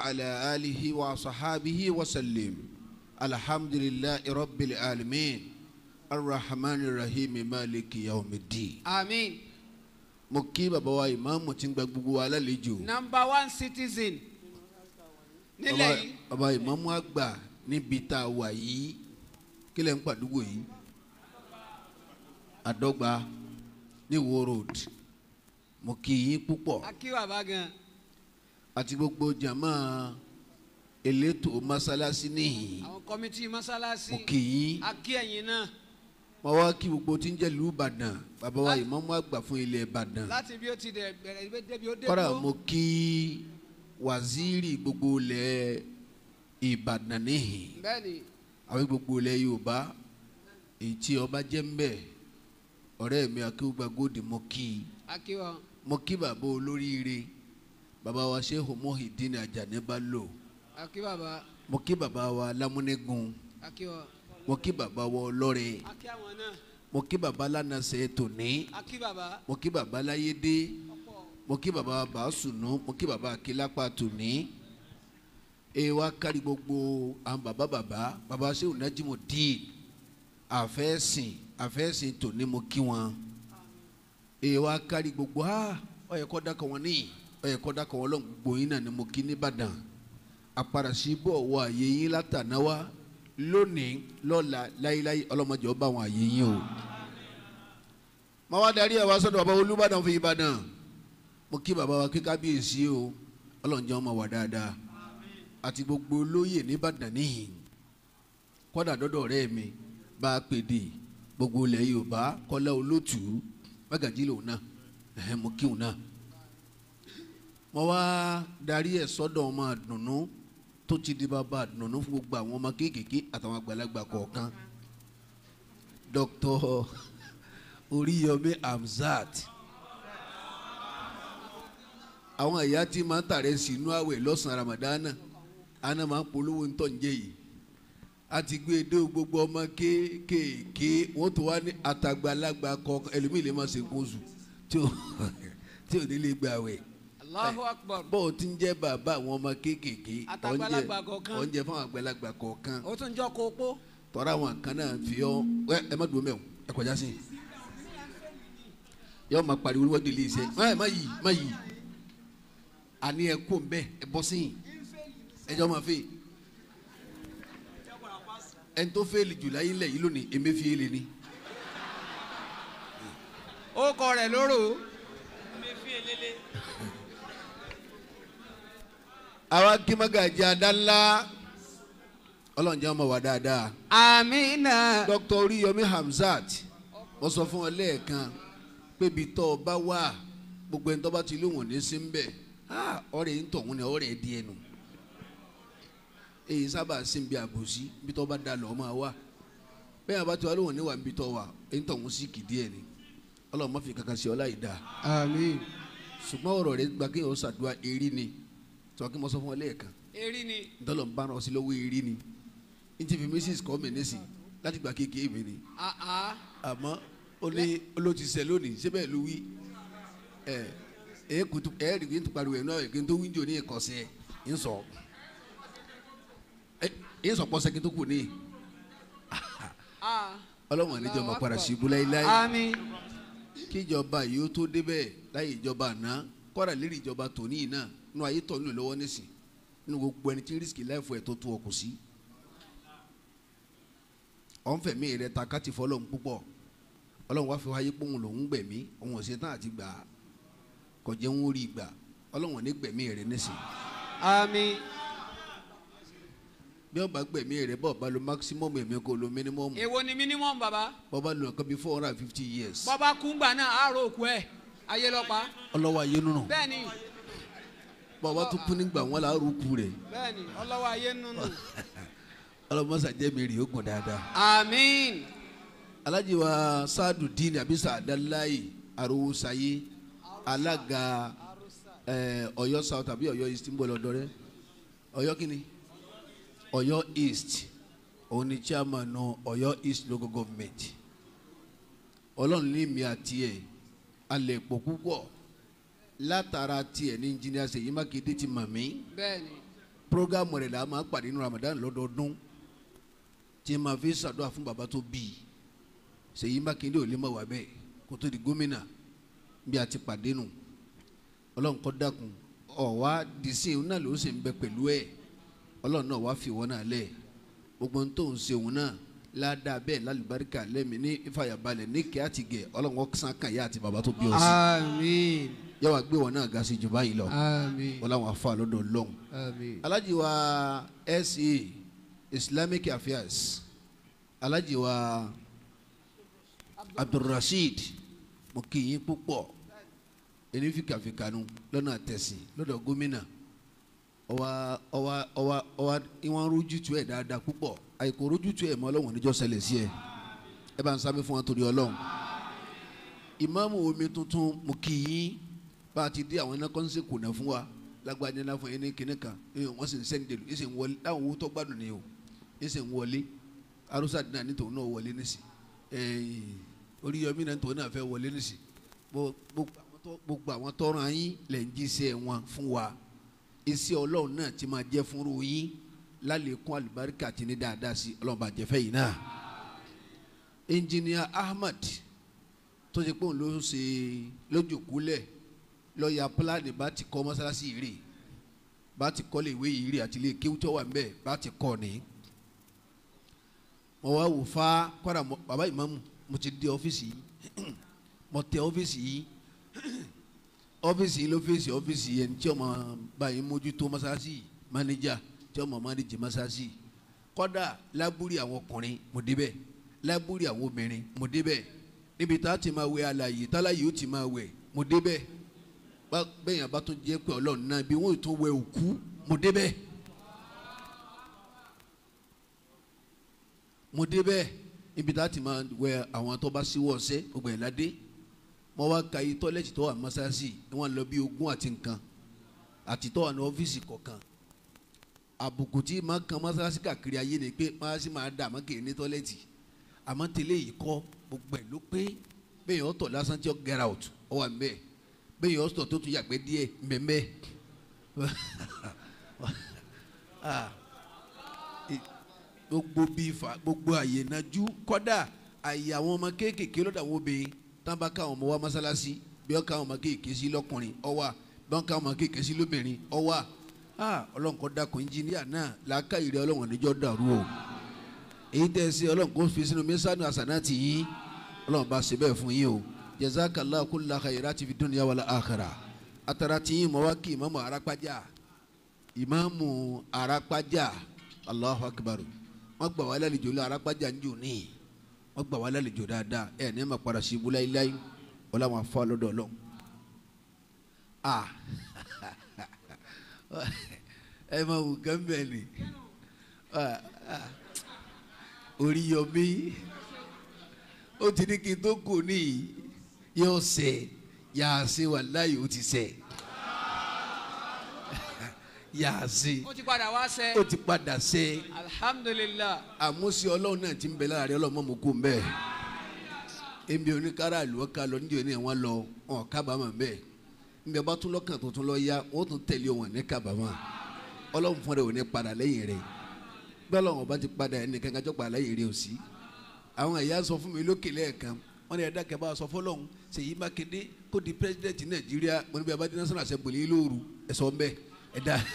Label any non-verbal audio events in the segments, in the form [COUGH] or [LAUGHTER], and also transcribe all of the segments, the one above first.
وعلى آله وصحابه وسلم الحمد لله رب العالمين الرحمن الرحيم مالك يوم الدين àmín mo kí bàbá wa ìmáàmù tí ń gba gbogbo wa lálejò number one citizen nílẹ̀ bàbá yìí bàbá ìmáàmù àgbà níbi tá a wà yìí kí lẹ́ ń pàdúgbò yìí àdọ́gba ní Ìwó road mo kí yín púpọ̀ akí bàbá gan àti gbogbo jàmá elétò mọ́sálásí nìyí. Àwọn kọ́mítì mọ́sálásí. Mo kí yín. Akí ẹ̀yin náà. Mo wá kí gbogbo tí ń jẹ́ ìlú Ìbàdàn. Bàbá wa ìmáàmù àgbà fún ilẹ̀ Ìbàdàn. Láti bí ó ti dẹ̀ bẹ̀rẹ̀ ibi débi ó dé kọ́ra mo kí waziri gbogbo ilẹ̀ Ìbàdàn nìyí. Bẹ́ẹ̀ni. Àwọn gbogbo ilẹ̀ Yorùbá. Èyí tí ọba jẹ́ ń bẹ̀. Ọ̀rẹ́ mi akéwùgbà gòdì mo kí mo kí bàbá olóríire bàbá wa Shehu Muhyiddin Ajani Bello akí bàbá. Mo kí bàbá wa Lámúnigun akí wọn. Mo kí bàbá wa Ọlọ́rẹ̀ àwọn náà. Mo kí bàbá Lánàṣẹ tòní. Akí bàbá. Mo kí bàbá Láyédé. Mo kí bàbá Bàásùnú. Mo kí bàbá Akílápá tòní. Ẹ wá kárí gbogbo àwọn bàbá bàbá. Bàbá Shehu Najimudeen àfẹ́sìn àfẹ́sìn tòní mo kí wọn. Ẹ wá kárí gbogbo. Ha ó yẹ kó dákọ̀ wọn ní ó yẹ kó dákọ̀ lọ́n gbogbo yín náà ni mo kí nìbàdàn àpàràṣíbọ̀ wọ àyè yín látànáwá lónìí lọ́la láyéláyé ọlọ́mọdé ọba àwọn àyè yín o. Ma wá darí ẹ̀ bàbá olúbàdàn fún ìbàdàn. Mo kí bàbá wa kí kábíyèsí o. Ọlọ́njẹ́ ọmọ wà dáadáa. Àti gbogbo olóyè nìbàdàn níhìn kọ́dà dọ́dọ̀ ọ̀rẹ́ mi bá a pèdè gbogbo ilẹ̀ yorùbá kọ́lá olótù mágàjí lòun náà. Ẹ̀hẹ́n mo kí òun náà mo wá darí ẹ̀ sọ́dọ̀ ọmọ àdùnnú tó ti di bàbá àdùnnú fún gbogbo àwọn ọmọ kéékèèké àtàwọn àgbàlagbà kọ̀ọ̀kan. Dr. Oríyọmí hamzat. Àwọn ìyá tí máa ń tàrẹ sínú àwẹ̀ lọ́sàn-án ramadana àná máa ń polówó ń tọ̀njẹ́ yìí. A ti gbé e dé gbogbo ọmọ kéékèèké wọ́n tó wá ní àtàgbàlagbà kọ̀ọ̀kan ẹlòmíì lè má ṣe oṣù [LAUGHS] tí ò ní lè gbà Allahu Akbar. bó o ti ń jẹ́ bàbá àwọn ọmọ kéékèèké Àtàgbàlagbà kọ̀ọ̀kan. oúnjẹ fún àgbàlagbà kọ̀ọ̀kan. Ó tún jọ kókó tọ́ra àwọn kan náà fi ọ́ ẹ ẹ má dùn mẹ́wọ̀n ẹ kọjá sí i. Yọ ma pariwo wọ́n délé iṣẹ́. Ẹ má yìí má yìí. Àní ẹ kó mbẹ ẹ bọ́ sí i. Ẹ jọ ma fẹ́ ẹ tó fẹ́ lè jùlọ ayé lẹ̀ yìí lónìí èmi fi lè ní. ó kọ rẹ̀ lóró [LAUGHS] àwa kí magají adánlá ọlọ́run jẹ́ ọmọ wa dáadáa. Amina. Dr. Oríyọmí hamzat mo sọ fún ọ lẹ́ẹ̀kan pébi tọ́ ọ bá wà gbogbo ẹni tó bá ti lóhùn ní sí ń bẹ̀ ọ̀rẹ́ ń tọ̀hún ni ọ̀rẹ́ díẹ̀ nù èyí sábà sí bí àbòsí bí tọ́ bá da lọ́ máa wà. Bẹ́ẹ̀ àbá tí wà lóhùn níwà bí tọ́ wà ń tọ̀hún sí kìdí ẹ̀ ni. Ọlọ́run má fi kankan sí ọ láì dáa. Àmín. Ṣùgbọ́n ọ̀rọ̀ rẹ gba kéèyàn ṣàdúrà èrí ni tọ́ kí mo sọ fún ọ lẹ́ẹ̀kan. Erí ni. Ntọ́lọ̀ ń bá ọ sí lọ́wọ́ èrí ni. Ntí fi mrs kọ́ mi ní sí láti gba kéèké mi ni. Àmọ́ ó ní ló ti ṣẹ lónìí síbẹ̀ ló wí? Ẹ ẹ kutu ẹ rí kí n tó pariwo ẹ náà kí n tó wíńdò ní ìkọsẹ̀ ń sọ. Ẹ ń sọ pọ́sẹ̀ kí n tó kù ní. Ọlọ́wọ́n níjọ́ máa padà sí ibú láíláí. Àmín. Kí ìjọba yìí ó tó débẹ̀ láyé ìjọba àná kọ́ra lérí ìjọba tòní náà nínú ayé tọ́ nínú lọ́wọ́ nísìn. Nínú gbogbo ẹni tí rísíkì láìfọ ẹ̀ tó tó ọkù sí. ọ̀nfẹ̀mí rẹ̀ ta káti fọlọ́n púpọ̀. Ọlọ́run wá fi wáyé pé òun lòún gbẹ̀mí òun ò ṣe tán àti gbà á. Kò jẹ́ òun rí gbà. Ọlọ́run ò ní gbẹ̀mí rẹ̀ nísìn. àmín. Bí ọba gbẹ̀mí rẹ̀ bọ́ọ̀ bá lo maximum ẹ̀mí kó lo minimum. Èwo ni minimum baba bọ́ọ̀ bá lo nǹkan bíi four hundred and fifty years. Bọ́ba kúngbà náà àárò òkú ẹ̀. Ayé lọ́pàá ọlọ́wọ́ ayé nínú. Bẹ́ẹ̀ ni bọ́ọ̀ bá tún kú nígbà wọn là á rúkú rẹ̀. Bẹ́ẹ̀ ni ọlọ́wọ́ ayé nínú [LAUGHS] ọlọ́mọsà jẹ́ mi rí ogun dáadáa. àmín. Alhaji wa saadu diini abisa adalayi arowosaye alága Ọ̀yọ́ south àbí Ọ̀yọ́ east ń bọ lọ́dọ̀ rẹ̀. Ọ̀yọ́ kini Ọ̀yọ́ east. Òun ni chairman Ọ̀yọ́ east local government. Ọlọ́run ní mi àti ẹ alẹ pọ̀ púpọ̀ látara tiẹ̀ ní engineer Ṣèyí Mákindé ti mọ̀ mí. Bẹ́ẹ̀ ni programu rẹ̀ la máa pàdé nínú Ramadan lọ́dọọdún. Tí ma fi ṣàdúrà fún baba tó bí. I Ṣèyí Mákindé ò lè má wà bẹ́ẹ̀ kó tó di gómìnà bí a ti pàdé nù. Ọlọ́run kọ́ dákun ọ̀ wá dìísí òun náà ló sì ń bẹ pẹ̀lú ẹ̀. Ọlọ́run náà wá fi wọ́n náà lẹ̀. Gbogbo ohun tó ń ṣe òun náà ládàá bẹ́ẹ̀ lálùbáríkà lẹ́mi ní ìfàyàbalẹ̀ ní kí á ti gẹ̀. Ọlọ́run kọ́ sàn kàn yá àti baba tó bí ọ sí àmín yà wá gbé wọn náà ga sí jù báyìí lọ. Wọn làwọn afa lọ́dọ̀ lọ́hùn alhaji wa sa islamic affairs. Alhaji wa abdulrasheed mo kì í púpọ̀. Ẹni fìkàfìkànú lọ́nà tẹ̀sí lọ́dọ̀ gómìnà. Ọwa ọwa ọwa ọwa ìwọ̀n rójútu ẹ̀ dáadáa púpọ̀. Àìkò rójútu ẹ̀ mọ́ ọlọ́wọ̀n níjọ́ ṣẹlẹ̀ sí ẹ. Ẹ bá ń sábẹ́ fún wọn torí ọlọ́run. Ìmáàmù omi tuntun mo kì í bá a ti dé àwọn iná kọ́ńsì kùnà fún wa lágbájá náà fún ní kinní kan wọ́n sì ń sẹ́ni dèlù ẹ sì wọlé láwọn owó tó gbádùn ni o ẹ sì ń wọlé. Arúsá dínà ní tòun náà wọlé nísì oríyọmí náà tòun náà fẹ́ wọlé nísì Gbogbo- àwọn tọrọ yín lẹ̀ ń jíṣẹ́ wọn fún wa. Iṣẹ́ ọlọ́run náà ti máa jẹ́ fúnru yín lálẹ́kún àlùbáríkà ti ní dáadáa sí ọlọ́run bá jẹ́ fẹ́ yìí náà. Engineer Ahmad tó ṣe pé òun ló ṣe lójúkulẹ̀ lọ́ọ̀yà pílánì bá ti kọ́ mọ́sálásí yìí rè bá ti kọ́ lè wé yìí rè àti lè kéwú tó wà nbẹ̀ bá ti kọ́ ni. mo wá wò fa kọ́ra bàbá ìmáàmù mo ti dé ọ́fíìsì yìí. Mo tẹ ọ́fíìsì yìí. Ọ́fíìsì yìí ló fèsì ọ́fíìsì yẹn tí ọmọ báyìí mójútó mọ́sálásí yìí mánéjà tí ọmọ mánéjì mọ́sálásí kọ́dà lábúrì àwọn ọkùnrin mo débẹ̀ lábúrì àwọn obìnrin mo débẹ̀ níbi tá a ti máa wẹ alàyè tálàyè ó ti máa wẹ̀ mo débẹ̀ bá- bẹ́ẹ̀ yẹn bá tún jẹ́ pé ọlọ́run náà bí wọ́n tún wẹ òkú mo débẹ̀ mo débẹ̀ níbi tá a ti máa wẹ àwọn tó bá síwọ́ ọ̀sẹ́ gbogbo ẹ̀ ládé mo wá ka iye tọ́lẹ́tì tó wà ní mọ́sálásí wọ́n lọ bí ogún àti nǹkan àti tó wà ní ọ́fíìsì kọ̀ọ̀kan. Àbùkù tí máa kan mọ́sálásí káàkiri ayé ni pé mọ́sálásí máa dà mọ́ kiri ní tọ́lẹ́tì. Àmọ́ tẹ́lẹ̀ yìí kọ́ gbogbo ẹ̀ ló pé bẹ́ẹ̀ ọ̀tọ̀ lásán tí ó get out ọ wà mbẹ́ bẹ́ẹ̀ yẹn ọ̀tọ̀ tó tún yàgbẹ́ díẹ̀ mbẹ́mbẹ́. [LAUGHS] Ah, gbogbo bí fa gbogbo àyè nájú kọ́dà àyè àwọn ọmọ kéékèèké lọ́dọ̀ àwọn obìnrin tán bá ká àwọn ọmọ wa mọ́sálásí bí wọ́n ká àwọn ọmọ kéékèèké sí lọ́kùnrin ọwà bí wọ́n ká àwọn ọmọ kéékèèké sí lóbìnrin ọwà ọlọ́run kọ́ dákun ẹnjìníà náà làákàyè rẹ ọlọ́run níjọ́ dàrú o. Èyí tẹ́ ṣe ọlọ́run kò fi sínú mísánù àsànàtì yín ọlọ́run bá ṣe bẹ́ẹ̀ fún yín o jazakallahu kulla khairati fi dunya wal akhirah. Atara tí yín mọ̀ wá kí ìmáàmù arápájà ìmáàmù arápájà allahu akbar. Wọ́n gbà wá lálejò lọ arápájà ń jò ní. Wọ́n gbà wá lálejò dáadáa. Ẹ̀ ní ma padà sí ibú láíláí. Wọ́n làwọn afọ alọ́dọ̀ ah ẹ máa wù kán bẹ́ẹ̀ ni. Orí yọ mí. Ó ti ní kí n tó kù ní yóò ṣe yàásí wàláyé ó ti ṣe yàásí ó ti padà wá sẹ́ ó ti padà ṣe alhamdulilah àmúṣe ọlọ́run náà ti ń bẹ láàárín ọlọ́run mọ́ mo ń bẹ́ẹ̀ ebi oníkárà àlùwọ́ká lọ nídìí oní wọn lọ ọ̀ kábàámọ̀ bẹ́ẹ̀ níbi ọba tún lọ́kàn tuntun lọ ya wọ́n tún tẹ̀lé wọn ní kábàámọ̀. Ọlọ́run fún rẹ̀ ò ní padà lẹ́yìn rẹ̀. Bẹ́ẹ̀ lọ́wọ́n ọba ti padà ẹni kankan jọ́ padà lẹ́yìn rẹ̀ ò sí. Àwọn ẹ̀yà sọ fún mi lókè lẹ́ẹ̀kan wọ́n ní ẹ̀dá kẹfà sọ fọlọ́hún Ṣèyí Mákindé kó di pírẹsidẹ́ǹtì Nàìjíríà mo ní bí abadi national assembly lóru ẹ̀sọ́ ń bẹ́ ẹ̀dá [LAUGHS]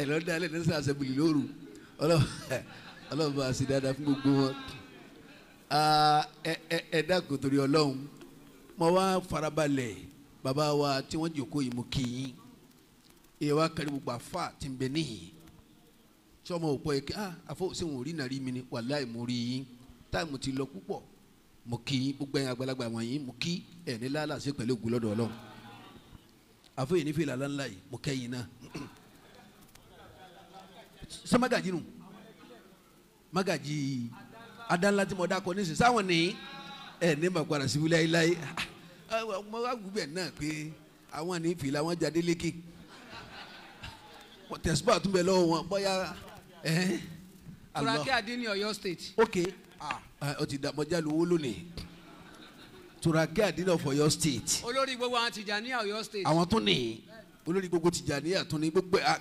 ẹ̀ lọ́ọ́ dá alẹ́ national assembly lóru ọlọ́run bá a ṣe dáadáa fún gbogbo wọn. Ẹ dákun torí ọlọ́run mo wá farabalẹ̀ bàbá wa tí wọ́n jòkó yìí mo kì í wá kárí gbogbo àfa tí ń bẹ níyì tí ọmọ òpó yẹ kí ah àfọ ṣé wọn ò rí nàrí mi ni? Wàláì mo rí yín. Táìmù ti lọ púpọ̀ mo kì í gbogbo ẹ̀yin àgbàlagbà wọ̀nyí mo kí ẹ̀ ní lálàsí pẹ̀lú ògùn lọ́dọ̀ ọlọ́run. Àfọ yìí ní fìlà ńlá yìí mo kẹ́yìn náà sọ magaji nù? Magaji adanla tí mo dákọ nísìsiyìí sáwọn ní ẹ ní ma padà síbi láéláé [LAUGHS] mo wá gbúgbẹ náà pé àwọn ní fìlà wọn jáde lékè. Tẹsíbà tún bẹ lọ́wọ́ wọn bóyá ẹ turaki adini Ọ̀yọ́ state. Ok. Ah. Ọ ti da mọjá lówó lónìí. Turaki adini of Ọ̀yọ́ state. Olórí gbogbo àwọn Tìjàníyà Ọ̀yọ́ state. Àwọn tún ní. Olórí gbogbo Tijaniya tún ní gbogbo a-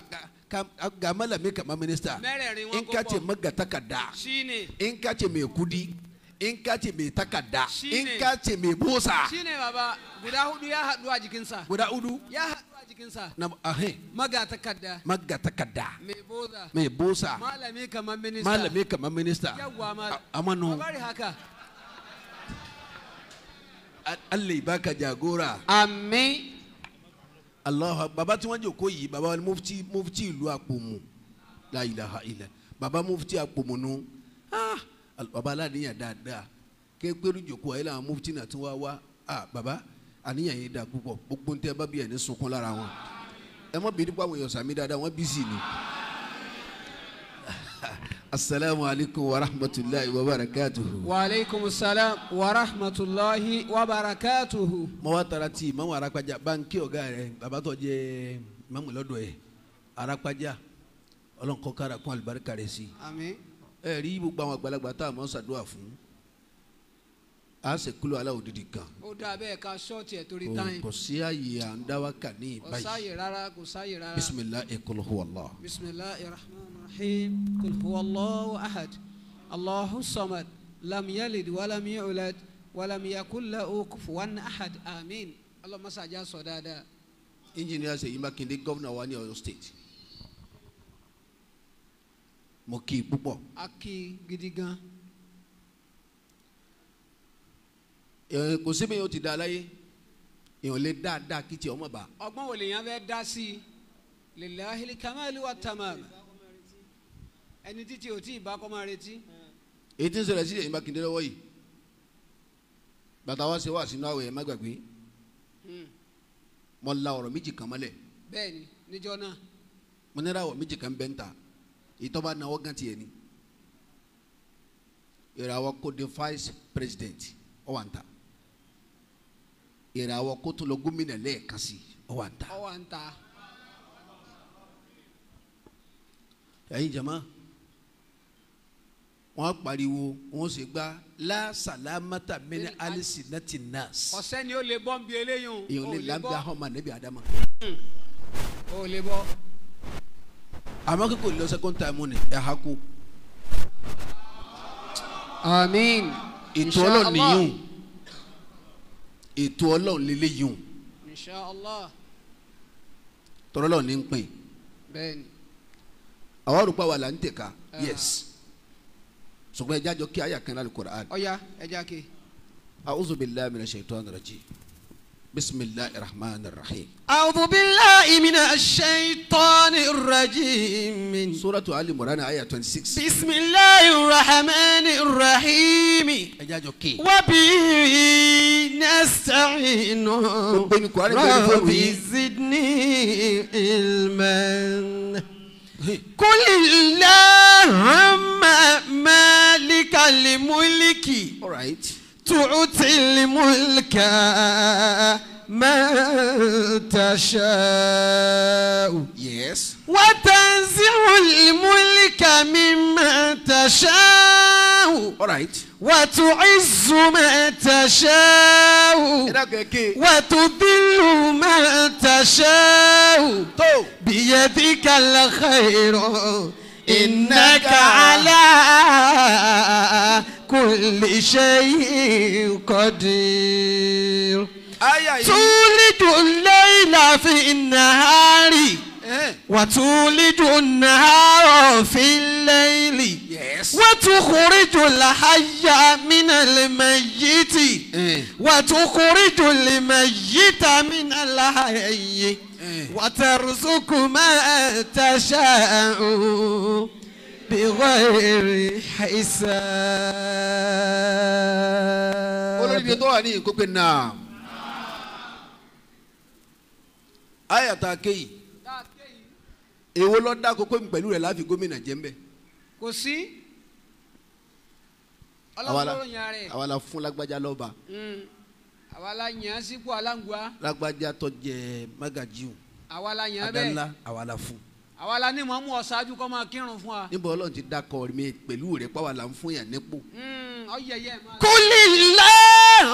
ka- ka- gamala mi kama minista in ka ce maga takarda shine. In ka ce mai kudi. In ka ce mai takarda Shine. in ka ce mai bosa shine baba. Guda hudu ya haɗu a jikinsa guda udu. Ya haɗu a jikinsa na ahe. Maga takarda maga takarda mai boza. Mai bosa malami kamar minista. Malami kamar minista. Yawwa ma A- amanu. bari haka. Allah baka jagora. Amin. Allah baba tí wọ́n jòkó yìí baba mufti mufti ìlú Àpòmù. La ilaha illa. Baba mufti Àpòmù nu ah baba aláníyàn dáadáa. Kékeré jòkó ayé làwọn mufti náà tún wá wá. Ah baba àníyàn yìí dáa púpọ̀ gbogbo ntẹ bá bí ẹ̀ ní sunkún lára wọn ẹ mọ bìí nípa àwọn èèyàn sàmì dáadáa wọn bí sí ni [LAUGHS] asalaamu alaykum wa rahmatulahi wa barakatuhu. wa aleykum salaam wa rahmatulahi wa barakatuhu. mo wá tara tí ìmáàmù arápájà báńkì ọ̀gá rẹ̀ bàbá tó jẹ́ ìmáàmù lọ́dọ̀ ẹ̀ arápájà ọlọ́nkọ́ kára kún àlùbáríkà rẹ̀ sí. ẹ rí gbogbo àwọn àgbàlagbà tá a ń ṣàdúrà fún a sì kúlò aláwọ̀ dídì kan. ó dà bẹ́ẹ̀ ká ṣọ́ọ̀tì ẹ̀ torí táyìn. kò sí àyè à ń dá wákà ní ìbáyìí. kò sáyè rárá kò sáyè rárá. bisimilahi kul bisimilahi rahman rahim ahad allahu samad lam yalid walam yulad walam yakul lahu ahad amin. ọlọ́mọ sàjà sọ dáadáa. engineer Ṣèyí Mákindé gómìnà wa ní Ọ̀yọ́ state. mo kí i púpọ̀. a kí i gidi gan. Kò síbi ó ti da aláyé èèyàn lè dáadáa kí tiẹ̀ ọmọ bá. Ọgbọ́n wo lèèyàn fẹ́ dá sí? I lillahi kamali wa tamam ẹni títí ò tí ì bá kọ́ máa retí. Èyí tí ń ṣẹlẹ̀ sí Ṣèyí Mákindé lọ́wọ́ yìí. Bàtà wa ṣe wá sínú àwẹ̀ ẹ̀ má gbàgbé. Hmm. mo la ọ̀rọ̀ méjì kan mọ́lẹ̀. Bẹ́ẹ̀ ni níjọ́ náà. Mo ní ìràwọ̀ méjì kan bẹ́ ń ta. Ìtọ́ba náwó gan tiẹ̀ ni. Ìràwọ̀ kó di vice president ọ wà ń ta ìràwọ̀ kó tún lọ gómìnà lẹ́ẹ̀kan sí ọ wà ń ta. Ọwọ́ à ń ta. Ẹ̀yin jama wọ́n pariwo wọ́n sì gba la salamata mini alisi nati nas. Ọ̀sẹ́ ni ó lè bọ́ bi eléyìí o. Èèyàn ò lè lè lábẹ́ bọ́. ahọ́n ma nẹ́bí adama ò lè bọ́. Àmọ́ kíkò lọ second time ni ẹ̀ ha kú. Àmín ètò ọlọ́run nìyíùn ètò ọlọ́run lélẹ́yìùn inshallah tọ́lọ́run ní ń pín. Bẹ́ẹ̀ ni. àwọn àrùpá wa là ń tẹ̀ka. Yes. Ṣùgbọ́n ẹja jọ kí àyà kan láti Qur'an. Ọ̀ya ẹja ke. a'udhu billahi minash shaitani rajim بسم الله الرحمن الرحيم. أعوذ بالله من الشيطان الرجيم. سورة آل عمران آية 26 بسم الله الرحمن الرحيم. وبه نستعين. ربي زدني علما. قل اللهم مالك الملك. All right. تؤتي الملك من تشاء. Yes. وتنزع الملك ممن تشاء. All right. وتعز من تشاء. وتذل من تشاء. بيدك الخير. إنك على كل شيء قدير. تولد الليل في النهار. Ẹ وتولد النهار في الليل. وتخرج الحي من الميت. Ẹ وتخرج الميت من الحي. Ẹ وترزق ما تشاء. بغير olórí bíi حساب tó wà ní ìkókè náà. àyà tá a ké yìí èwo ló dá kókó mi pẹ̀lú rẹ̀ láfi gómìnà jẹ́ mbẹ́. kò sí àwa la ọlọ́run yàn rẹ̀ àwa la fún lágbájá lọ́ba àwa la yàn án sípò aláǹgbá lágbájá tó jẹ magajiu àwa la yàn án bẹ́ẹ̀ adala àwa la fún. àwa la ní mọ̀ọ́mú ọ̀ṣáájú kọ́ máa kírun fún wa. níbo ọlọ́run ti dákọ̀ mi pẹ̀lú rẹ̀ pàwọn là ń fún yàn nípò. ọ̀yẹ̀yẹ̀ máa. kulillahumma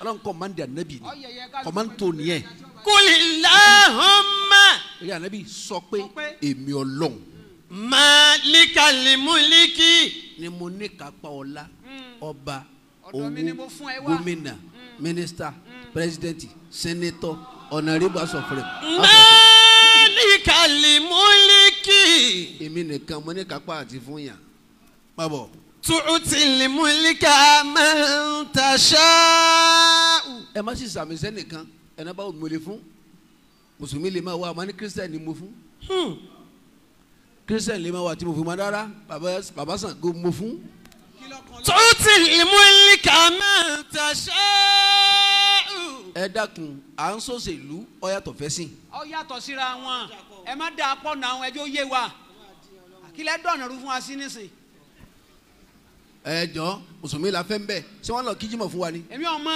ọlọ́run kọ́ máa ń di ànábì ni. Ọ̀yẹ̀yẹ̀ ká kọ́ máa ń tó nìyẹn. Kulillahumma eré ànábì sọ pé èmi ọlọ́run. Malikal muliki ni mo ní kápá ọlá ọba fún ẹ wá. gómìnà mínísítà pírẹsidẹ́ǹtì sẹ́nẹ́tọ̀ ọ̀nàrẹ́bù asọ̀fẹ́rẹ́ malikal muliki èmi nìkan mo ní kápá àti fún yàn má bọ̀ tu'til mulika man tasha'u. ẹ má sì sàmì sẹ́nìkan ẹ̀ náà bá wò mo lè fún mùsùlùmí lè máa wá àmọ́ ní kírísítẹ̀ ni mo fún Hmm. kírísítẹ̀ lè máa wá tí mo fún ma rárá bàbá Ṣàngó mo fún lọ. tu'til mulika man tasha'u. ẹ dákun à ń sòṣèlú ọ yàtọ̀ fẹ́ sìn ọ yàtọ̀ síra wọn. Ẹ má da pọ̀ náà ẹjọ́ yé wa. Kílẹ̀ dọ̀nà rú fún wa sí nísìn? Ẹ jọ mùsùlùmí la fẹ́ ń bẹ̀. Ṣé wọ́n lọ kíjímọ̀ fún wa ni. èmi ọmọ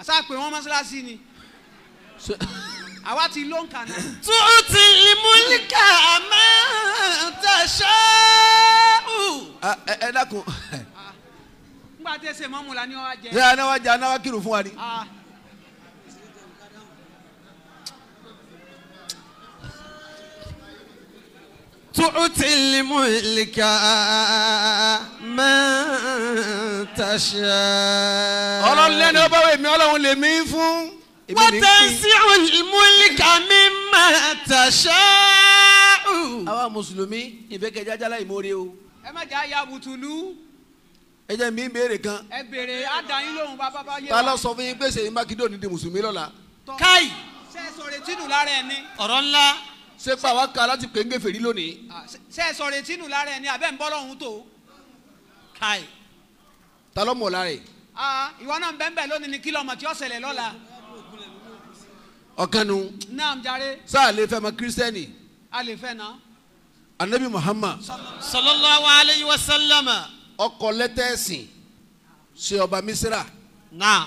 àṣà pé wọ́n mọ́ṣáláṣí ni. Àwa ti ló ń kà náà. Tu'til mulika man tasha'u. Ah, ẹ ẹ dákun. Nígbà tí ẹsẹ̀ mọ́mú la ní ọ wá jẹ. ṣé anáwó jẹ anáwó kírun fún wa ni. Ah, tu'til mulika man tasha'u. ọlọ́run lẹ́nu ọba wo èmi ọlọ́run lè mí fún. èmi ní pín. وتنزع الملك مما تشاء àwa mùsùlùmí ìfẹ́kẹ̀já jálá ìmórí o. ẹ má jẹ́ àyà bùtùlù ẹ jẹ́ mi béèrè kan. ẹ béèrè àdáyín lóhùn bàbá bá yé ta ló wa. sọ fún yín pé Ṣèyí Mákindé òní di mùsùlùmí lọ́la. Tọ́- káì ṣe é sọ̀rọ̀ tínú lára ẹ̀ ni ọ̀rọ̀ ńlá ṣé pa àwa ká láti pè ń gèfèrí lónìí. Ah, ṣe- ṣe é sọ̀rọ̀ tínú lára ẹ̀ ni àbẹ́ ń bọ́ lọ́hùn tó. káì ta ló mọ̀ lára ẹ̀. Ah, ìwọ náà ń bẹ́ẹ̀ lónìí ní kílọ̀mù tí ó ṣẹlẹ̀ lọ́la? Ọ̀kan nu. Náà ń jàre. Sáà lè fẹ́ mọ kírísítẹ́nì a lè fẹ́ náà. anabi Muhammad. Sallallahu alayhi wa sallam. Ọkọ̀ lẹ́tẹ̀ẹ̀sìn ṣe ọba Mísírà náà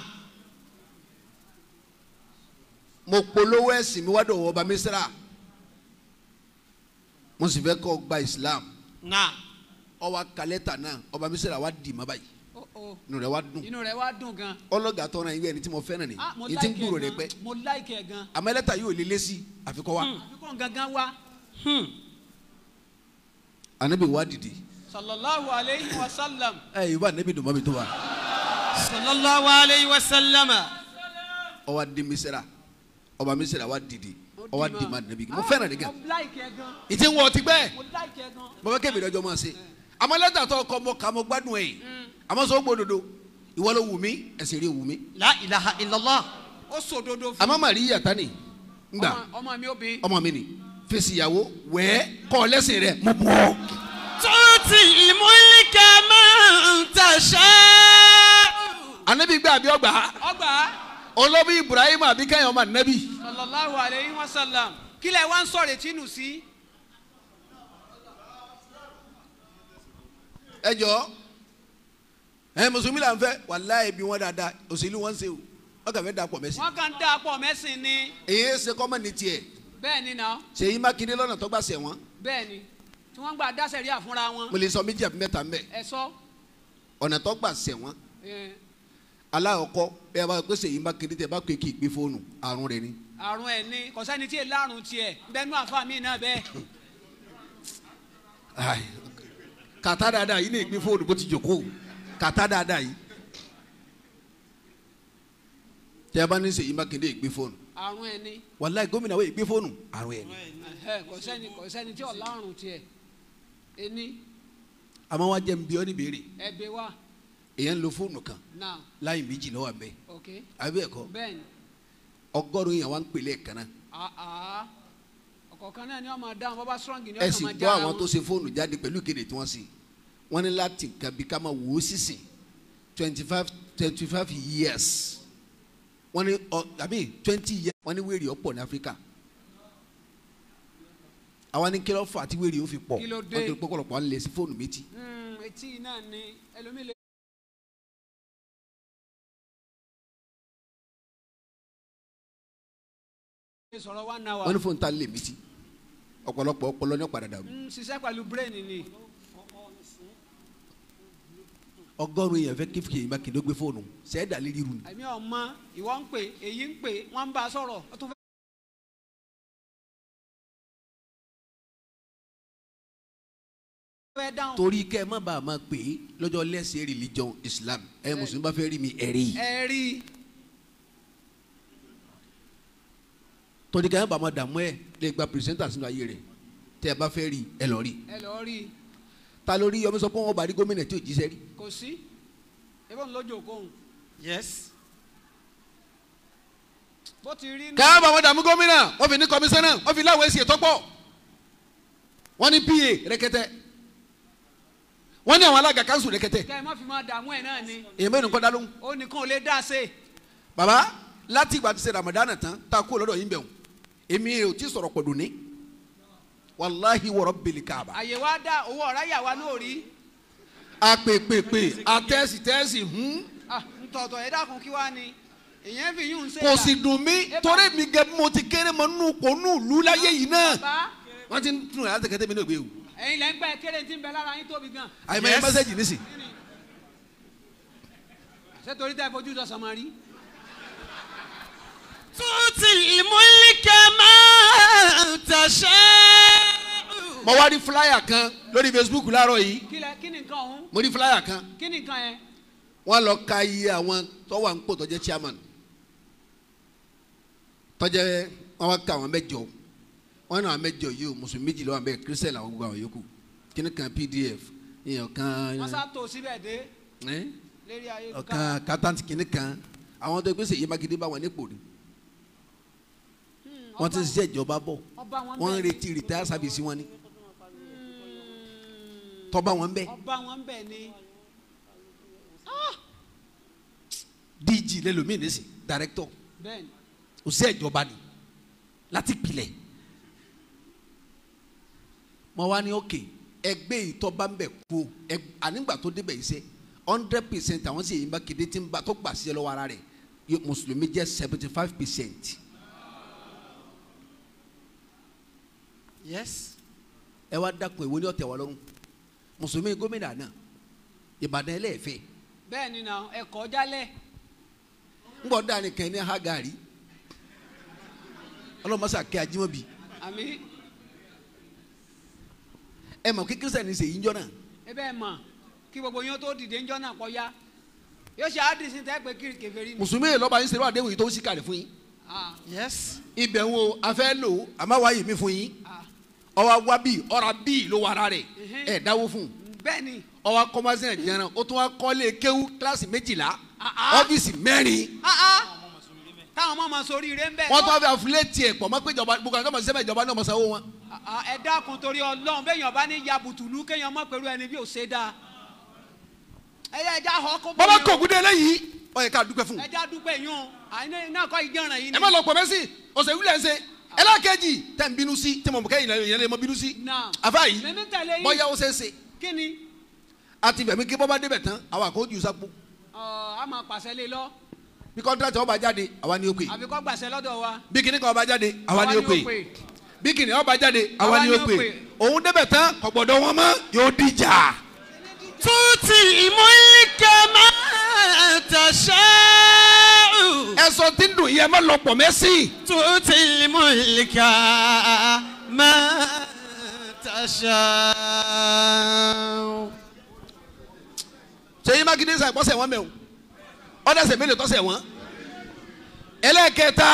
mo polówó ẹ̀sìn mi wá dọ̀wọ́ ọba Mísírà mo sì fẹ́ kọ́ gba Islam. Náà ó wá ka lẹ́tà náà ọba Mísírà wá dì má báyìí. Oh, oh. inú rẹ̀ wá dùn. Inú rẹ̀ wá dùn gan. ọlọ́gà tọ́ra ìwé ẹni tí mo fẹ́ràn ni. Ah, mo like ẹ̀ gan. mo like ẹ̀ gan. àmọ́ lẹ́tà yóò lé lé sí àfikọ́ wa àfikún gangan wa Hmm. anabi wá dìde. Sallallahu alayhi wa sallam. ẹ yorùbá anabi dùn mọ́ mi tó wa sallallahu alayhi wa sallam. Wá dé Mísírà. Ọba Mísírà wá dìde ó dì mọ́. má anabi mo fẹ́ràn ni gan. Gan. ìtí wọ́n ti gbẹ́. Mo fẹ́ kébì lọ́jọ́ máa ṣe. Àmọ́ lẹ́tà tó kọ́ mọ kà mọ́ gbádùn ẹ̀. Àmọ́ sọ gbódodo. Ìwọ ló wù mí ẹ̀sìn rí wù mí. La ilaha illallah. Ó sòdodo fún àmọ́ Màríyà tani ngbà. Ọmọ- mi obìnrin. ọmọ mi ni. Fèsì ìyàwó wẹ́ẹ́ kọ́ lẹ́sìn rẹ̀ mo bọ̀ ọ́. tu'til mulka man tasha'u anabi gbé àbí ọgbà? Ọgbà olóbi Ibrahim àbí kẹ́hìn ọmọ anabi sallallahu alayhi wa sallam. kílẹ̀ wá ń sọ̀rọ̀ tínú sí. ẹ jọ ẹ mùsùlùmí là ń fẹ́. Wàláhì bí wọn dáadáa òṣèlú wọn ń ṣe o. Wọn kàn fẹ́ dà pọ̀ mẹ́sì wọ́n kàn dá pọ̀ mẹ́sìn ni. èyí ṣe kọ́mọ ní tiẹ̀. Bẹ́ẹ̀ ni náà Ṣèyí Mákindé lọ́nà tó gbà sẹ̀ wọ́n. Bẹ́ẹ̀ ni. Tí wọ́n gbà dá sẹ̀ríà fúnra wọn. mo lè sọ méjì àbí mẹ́ta mbẹ́ ẹ sọ. ọ̀nà tó gbà sẹ̀ wọ́n. Eh, aláwọ̀kọ́ bí a bá pé Ṣèyí Mákindé tẹ bá pé kí ìgbé fóònù àrùn rẹ ni. Àrùn ẹ̀ ni kò sẹ́ni tí ì lárùn tiẹ̀ bẹ́ẹ̀ nú àfa mi náà bẹ́ẹ̀. [LAUGHS] Ai, kàtá dáadáa yìí ní ìgbé fóònù bó ti jòkó kàtá dáadáa yìí. Tẹ a bá ní Ṣèyí Mákindé ìgbé fóònù. Àrùn ẹ̀ ni. Wàláhì gómìnà wo ìgbé fóònù. Àrùn ẹ̀ ni. Ẹhẹ́, kò sẹ́ni kò sẹ́ni tí ò lárùn tiẹ̀. Ẹni àmọ́ wá jẹ́ nbí ọ́ ní béèrè wa èèyàn ń lo fóònù kan láì méjì lọ́wọ́ ok. Àbí ẹ̀kọ́? Ọgọ́rùn-ún yẹn wá ń pèlè ẹ̀kan náà. Àá ọ̀kọ̀ọ̀kan náà ni wọ́n máa dáhùn bọ́bá strong ni ẹ wọ́n sì kàn máa gbọ́ jára àwọn tó wọn. ṣe fóònù jáde pẹ̀lú ìkéde tí wọ́n sì wọ́n ní láti nǹkan bí ká máa wò ó sísìn. Twenty five twenty five years. Wọ́n ní àbí twenty years. Wọ́n ní wéèrè ọ̀pọ̀ ní Áfíríkà. Àwa ní kí ló fà tí wéèrè ó fi pọ̀? Wọ́n tó pọ̀pọ̀lọpọ̀ à ń lè sí fóònù méjì. Hmm, etí náà ni. Ẹlòmíì wọ́n ní fóun ta lè mí sí ọ̀pọ̀lọpọ̀ ọpọlọ ní ọ̀padà dàrú. ṣiṣẹ́ pẹ̀lú brain ni. ọgọ́rùn èèyàn fẹ́ kífìkì èyí má kì í ló gbé fóònù sẹ́ẹ̀dà lérí irun. àmì ọmọ ìwọ ń pè èyí ń pè wọ́n bá a sọ̀rọ̀ ó tún fẹ́. torí kẹ́ ẹ má bàa máa pè é lọ́jọ́ lẹ́sìn religion Islam ẹ mùsùlùmí bá fẹ́ rí mi ẹ̀rí. ẹ̀rí. Torí kẹ́ ẹ má bàa máa dààmú ẹ lè gba pìrìsẹ́ńtà sínú ayé rẹ̀. Tẹ́ ẹ bá fẹ́ rí ẹ lọ rí. Ẹ lọ rí. Ta lórí yọmi sọ pé wọn bá rí gómìnà tí ò jíṣẹ́ rí. Kò sí. Ebọn lójú òkóhùn Yes. bó ti rí ká bá wọn dààmú gómìnà wọn fi ní kọmíṣánná wọn fi láwọn èsì ètò pọ̀. Wọn ní pa rẹ̀kẹ̀tẹ̀. Wọn ní àwọn alága kanṣu rẹ̀kẹ̀tẹ̀. Kẹ́ ẹ má fi máa dààmú ẹ̀ náà ni. Mẹ́rin kọ́ dá lóhùn. Ó nìkan ò lè dá se. baba láti ìgbà tí ṣe ramadan tán tá a kó lọ́dọ̀ yín bẹ̀rù èmi ò tí sọ̀rọ̀ pẹ̀lú ní wàláhi wọ̀rọ̀ bèlì káàbà àyè wa dá owó ọ̀rá yà wá náà rí. àpèpèpè àtẹ́sì tẹ́sì hún Ah, ntọ̀tọ̀ ẹ dákun kí wá ni ìyẹn fi yún un ṣe. kò sì dùn mí torí mi gẹ mo ti kéré mọ nínú kò nù lù láyé yìí náà wọ́n ti ń tún ẹ̀ àtẹ̀kẹ́tẹ́ mi náà gbé o ẹ̀yin lẹ́ ń gbẹ́ kéré tí ń bẹ lára yín tóbi gan. yẹn Yes. mẹ́sẹ̀gì nísì ṣé torí tẹ́ fojú dọ̀sán máa rí tuuti ìmúlíkẹ́ máa tẹ̀sẹ̀. mo wá rí fúláyà kan lórí Facebook láàárọ̀ yìí. kílẹ̀ kí ni nǹkan ọ̀hún. mo rí fúláyà kan. kí ni nǹkan yẹn. wọ́n lọ ka iye àwọn tó wà nípò tó jẹ́ chairman tó jẹ́ wọ́n wá ka àwọn mẹ́jọ wọ́n náà mẹ́jọ yìí o mùsùlùmí méjì lọ́wọ́ bẹ́ẹ̀ kírísítẹ̀ làwọn gbogbo àwọn yòókù kíní kan PDF ìyẹn ọ̀kan. Eh, wọ́n sá tó síbẹ̀ dé. Eh, ọ̀kan kátàntì kíní kan àwọn tó gbèsè yìí mákindé bá wọn nípò ni wọ́n ti ń ṣiṣẹ́ ìjọba bọ̀. Wọn ń retí rìtáyà sábìsì wọn ni. Tọ́ba wọn bẹ́ẹ̀. Ọba wọn bẹ̀ ni. dg lẹ́lòmíì nísì director. Bẹ́ẹ̀ni òṣìṣẹ́ ìjọba ni. Láti pilẹ̀. Mo wá ní òkè ẹgbẹ́ ìtọ́ba ń bẹ̀ kú ànígbà tó débẹ̀ sẹ́ hundred percent àwọn sì yìí bá kéde tí ń bá tó gbà sí ẹ lọ́wọ́ ara rẹ̀. Mùsùlùmí jẹ́ seventy five percent Yes. ẹ wá dákun ìwé ní ọ̀tẹ̀ wà lọ́rùn? Mùsùlùmí gómìnà náà ìbàdàn ẹlẹ́ẹ̀fẹ́. Bẹ́ẹ̀ni náà ẹ̀kọ́ jálẹ̀ ń bọ̀ dáa nìkan ní hagari ọlọ́mọṣà kẹ́ ajímọ̀bí àmì ẹ mọ̀ kí kírísítẹ̀ ní sèyí ń jọ náà? Ẹ bẹ́ẹ̀ mọ̀ kí gbogbo yín tó dìde ńjọ́ náà kọ́ ya yóò ṣe àdìsí tẹ́ pé kí kèfèrí ni. mùsùlùmí yìí lọ́ba yín ṣerú àdéhùn yìí tó ń síkàlẹ̀ fún yín. Ah, Yes. ibẹ̀ ń wo afẹ́ lò àmọ́ wáyé mi fún yín. Ah, ọwọ́ wá bíi ọ̀rá bíi ló wà ara rẹ̀ Mhm. ẹ̀ dáwó fún un bẹ́ẹ̀ni ọwọ́ kọ́másìn ẹ̀ jẹran ó tún wá kọ́lé kéwú kíláàsì méjìlá Ah, ah. ọ́fíìsì mẹ́rin Ah, táwọn ọmọ máa sórí ire ń bẹ̀. wọ́n tún wá fi àfúlẹ́tì ẹ̀ pọ̀ mọ́ pé ìjọba gbogbo àwọn ọmọ sẹ́fẹ̀ ìjọba náà mọ̀ sanwó wọn. Ẹ dákun torí ọlọ́run bẹ́ẹ̀ bá ní ya bùtùlù kéèyàn mọ̀ pẹ̀lú ẹni bí ò ṣe dáa. ẹ yẹ ẹja họ kó o. gúdé eléyìí ó yẹ ká dúpẹ́ fún ẹja dúpẹ́ yún un àyìn náà kọ́ ìjọ́ràn yìí ni. ẹ má lọ pọ̀ mẹ́sì ọ̀sẹ̀ wílẹ̀ ń ṣe ẹlẹ́kẹ̀jì tẹ̀ ń bínú sí tẹ̀ mọ̀ kẹ́yìn yẹn lè mọ bínú sí. Àfa yìí bọ́yá ó ṣe é ṣe kí ni àti bẹ̀mí kí bọ́bá débẹ̀ tán àwọn àkójú sápò. Ọ̀, a máa pàṣẹ lé lọ. Bí kọ́ńtàtì ọba jáde àwa ni ó pè. Àbí kọ́ gbàṣẹ lọ́dọ̀ wa. bí kìnìún kan ọba jáde àwa ni ó pè. bí kìnìún ọba jáde àwa ni ó pè. Òun débẹ̀ tán kò gbọ́dọ̀ wọn mọ́ yóò dìjà tuuti ìmúlíkẹ́ tasha. tẹ̀sẹ̀. ẹ̀sọ́ tí ń dùn yìí ẹ má lọ pọ̀ mẹ́sì. tuuti ìmúlíkẹ́ máa tẹ̀sẹ̀. sẹ́yìn mákindé sàn ìpọ́sẹ̀ wọn mẹ́wò ọ̀dẹ̀sẹ̀ mélòó tọ́sẹ̀ wọn. ẹlẹ́kẹta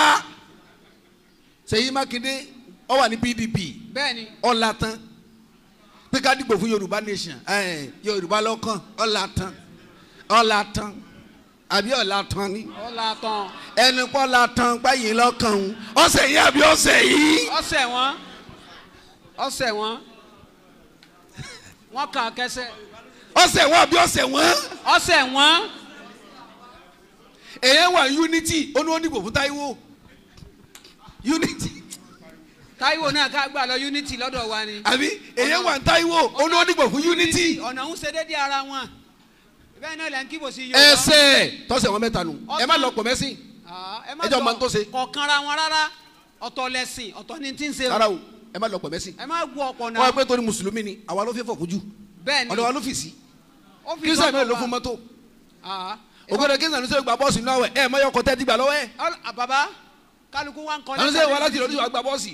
sẹ́yìn mákindé ó ní PDP ọ̀la tán pé ká dìbò fún yorùbá nation. Yorùbá lọ́kàn ọ̀la tán. Ọ̀la tán. Àbí ọ̀la tán ni? Ọ̀la tán. Ẹni kọ́ la tán báyìí lọ́kàn òun. Ọ̀sẹ̀ yìí àbí ọ̀sẹ̀ yìí. ọ̀sẹ̀ wọn. Ọ̀sẹ̀ wọn. Wọn kàn kẹsẹ̀. Ọ̀sẹ̀ wọn àbí ọ̀sẹ̀ wọn. ọ̀sẹ̀ wọn. Èyàn wà unity. Wọ́n dìbò fún Táíwò. Unity Táíwò náà ká gbà lọ unity lọ́dọ̀ wa ni. àbí? Èyàn wà Táíwò ó wọ́n dìbò fún unity. ọ̀nà ń ṣe déédéé ara wọn. Bẹ́ẹ̀ náà lẹ́ ń kíbò sí Yorùbá. ẹsẹ̀. Tọ́sẹ̀ wọn mẹ́ta nù. Ẹ má lọ pọ̀ mẹ́sìn Ah, ẹ lọ máa ń tó ṣe. kọ̀ọ̀kan ra wọn rárá. Ọ̀tọ̀ lẹ̀sìn ọ̀tọ̀ ni tí ń ṣe. Rárá o ẹ má lọ pọ̀ mẹ́sìn. ẹ má gbọ́ ọ̀pọ̀ wọ́n náà wá pé torí mùsùlùmí ni àwa ló fi fọ̀ fojú bẹ́ẹ̀ ni. Ọ̀dọ̀ wa ló fi sí kírísítà náà sọ́kọ̀ ló wa. fún mọ́tò. Ògbódò kírísítà ló sọ ti kálukú wa ń kọ́ àwọn sẹ́yìn wa láti lọ́dún wa gba bọ́ọ̀sì.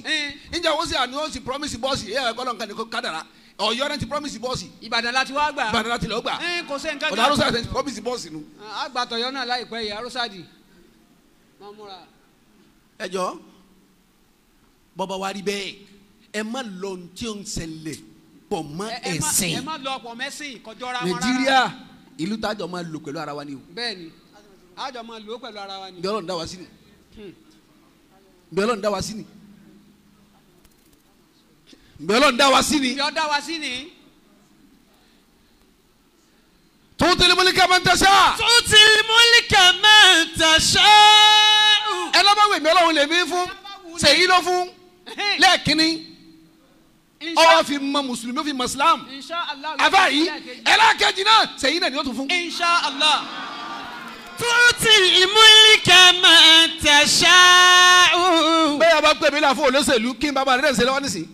Níjà wọ́n sì àní wọ́n sì promise bọ́ọ̀sì? Ẹ̀ ẹ̀kọ́ lọ́nkàn ní kó kádàrà ọ̀yọ́ náà ti promise bọ́ọ̀sì. Ìbàdàn láti wá gbà. Ìbàdàn láti lọ gbà. Kò sí nǹkan ọ̀dà arúgbó àti promise bọ́ọ̀sì nu. àgbàtọ̀yọ́ náà láìpẹ́ yìí máa múra. Ẹ jọ bọ́ba wa rí bẹ́ẹ̀. Ẹ má lọ tí ó ń ṣẹlẹ̀ pọ̀ mọ́ ẹ ẹ má ẹ̀sìn. lọ ọ̀pọ̀ mẹ́sìn kọjọ́ra wọn rárá nàìjíríà ìlú tájọ máa lò pẹ̀lú ara wa ni o. Bẹ́ẹ̀ ni àjọ máa lò ó pẹ̀lú ara wa ni. Bí ọlọ́run dá wa sí ni ǹbẹ̀ ọlọ́run dá wa sí ni ǹbẹ̀ ọlọ́run dá wa sí ni. ǹbẹ̀ ọ dá wa sí ni. tuuti limulika man tasha. tuuti limulika man tasha. ẹ lọ́ba wo èmi ọlọ́run lèmi fún ṣèyí ló fún lẹ́ẹ̀kínní ọwọ́ fi mọ mùsùlùmí fi mọ islam. àfẹ́ yìí ẹ lọ́ọ̀kejì náà ṣèyí náà ni ó tún fún. insha Allah tútì múlíkà máa tẹ̀sà. bẹ́ẹ̀ bá pè mí là fún olóṣèlú kí n bá bàrẹ̀ ṣe lọ́wọ́ nísìnyí.